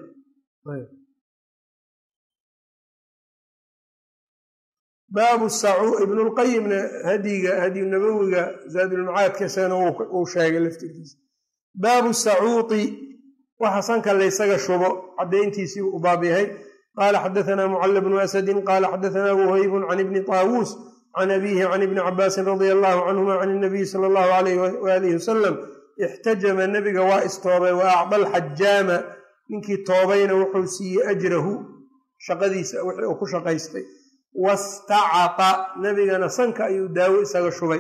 baabu sacuur ibnulqayimna hadiga hadiyu nabowiga zaadulmacaadkasana uu sheegay laftirkiisa. Baabu sacuuti waxa sanka laysaga shubo caddayntiisiibu u baab yahay. Qaala xadaanaa mucala bnu asadin qaala xadaanaa wuhaybun can ibni taawuus can abiihi can ibni cabaasin radia allahu canhuma can inabiyi sala allahu alayh waalihi wasalam ixtajama nebiga waa istoobay wa acda alxajaama ninkii toobayna wuxuu siiyey ajrahu shaqadiisa wixii uu ku shaqaystay wastacaqa nebigana sanka ayuu daawo isaga shubay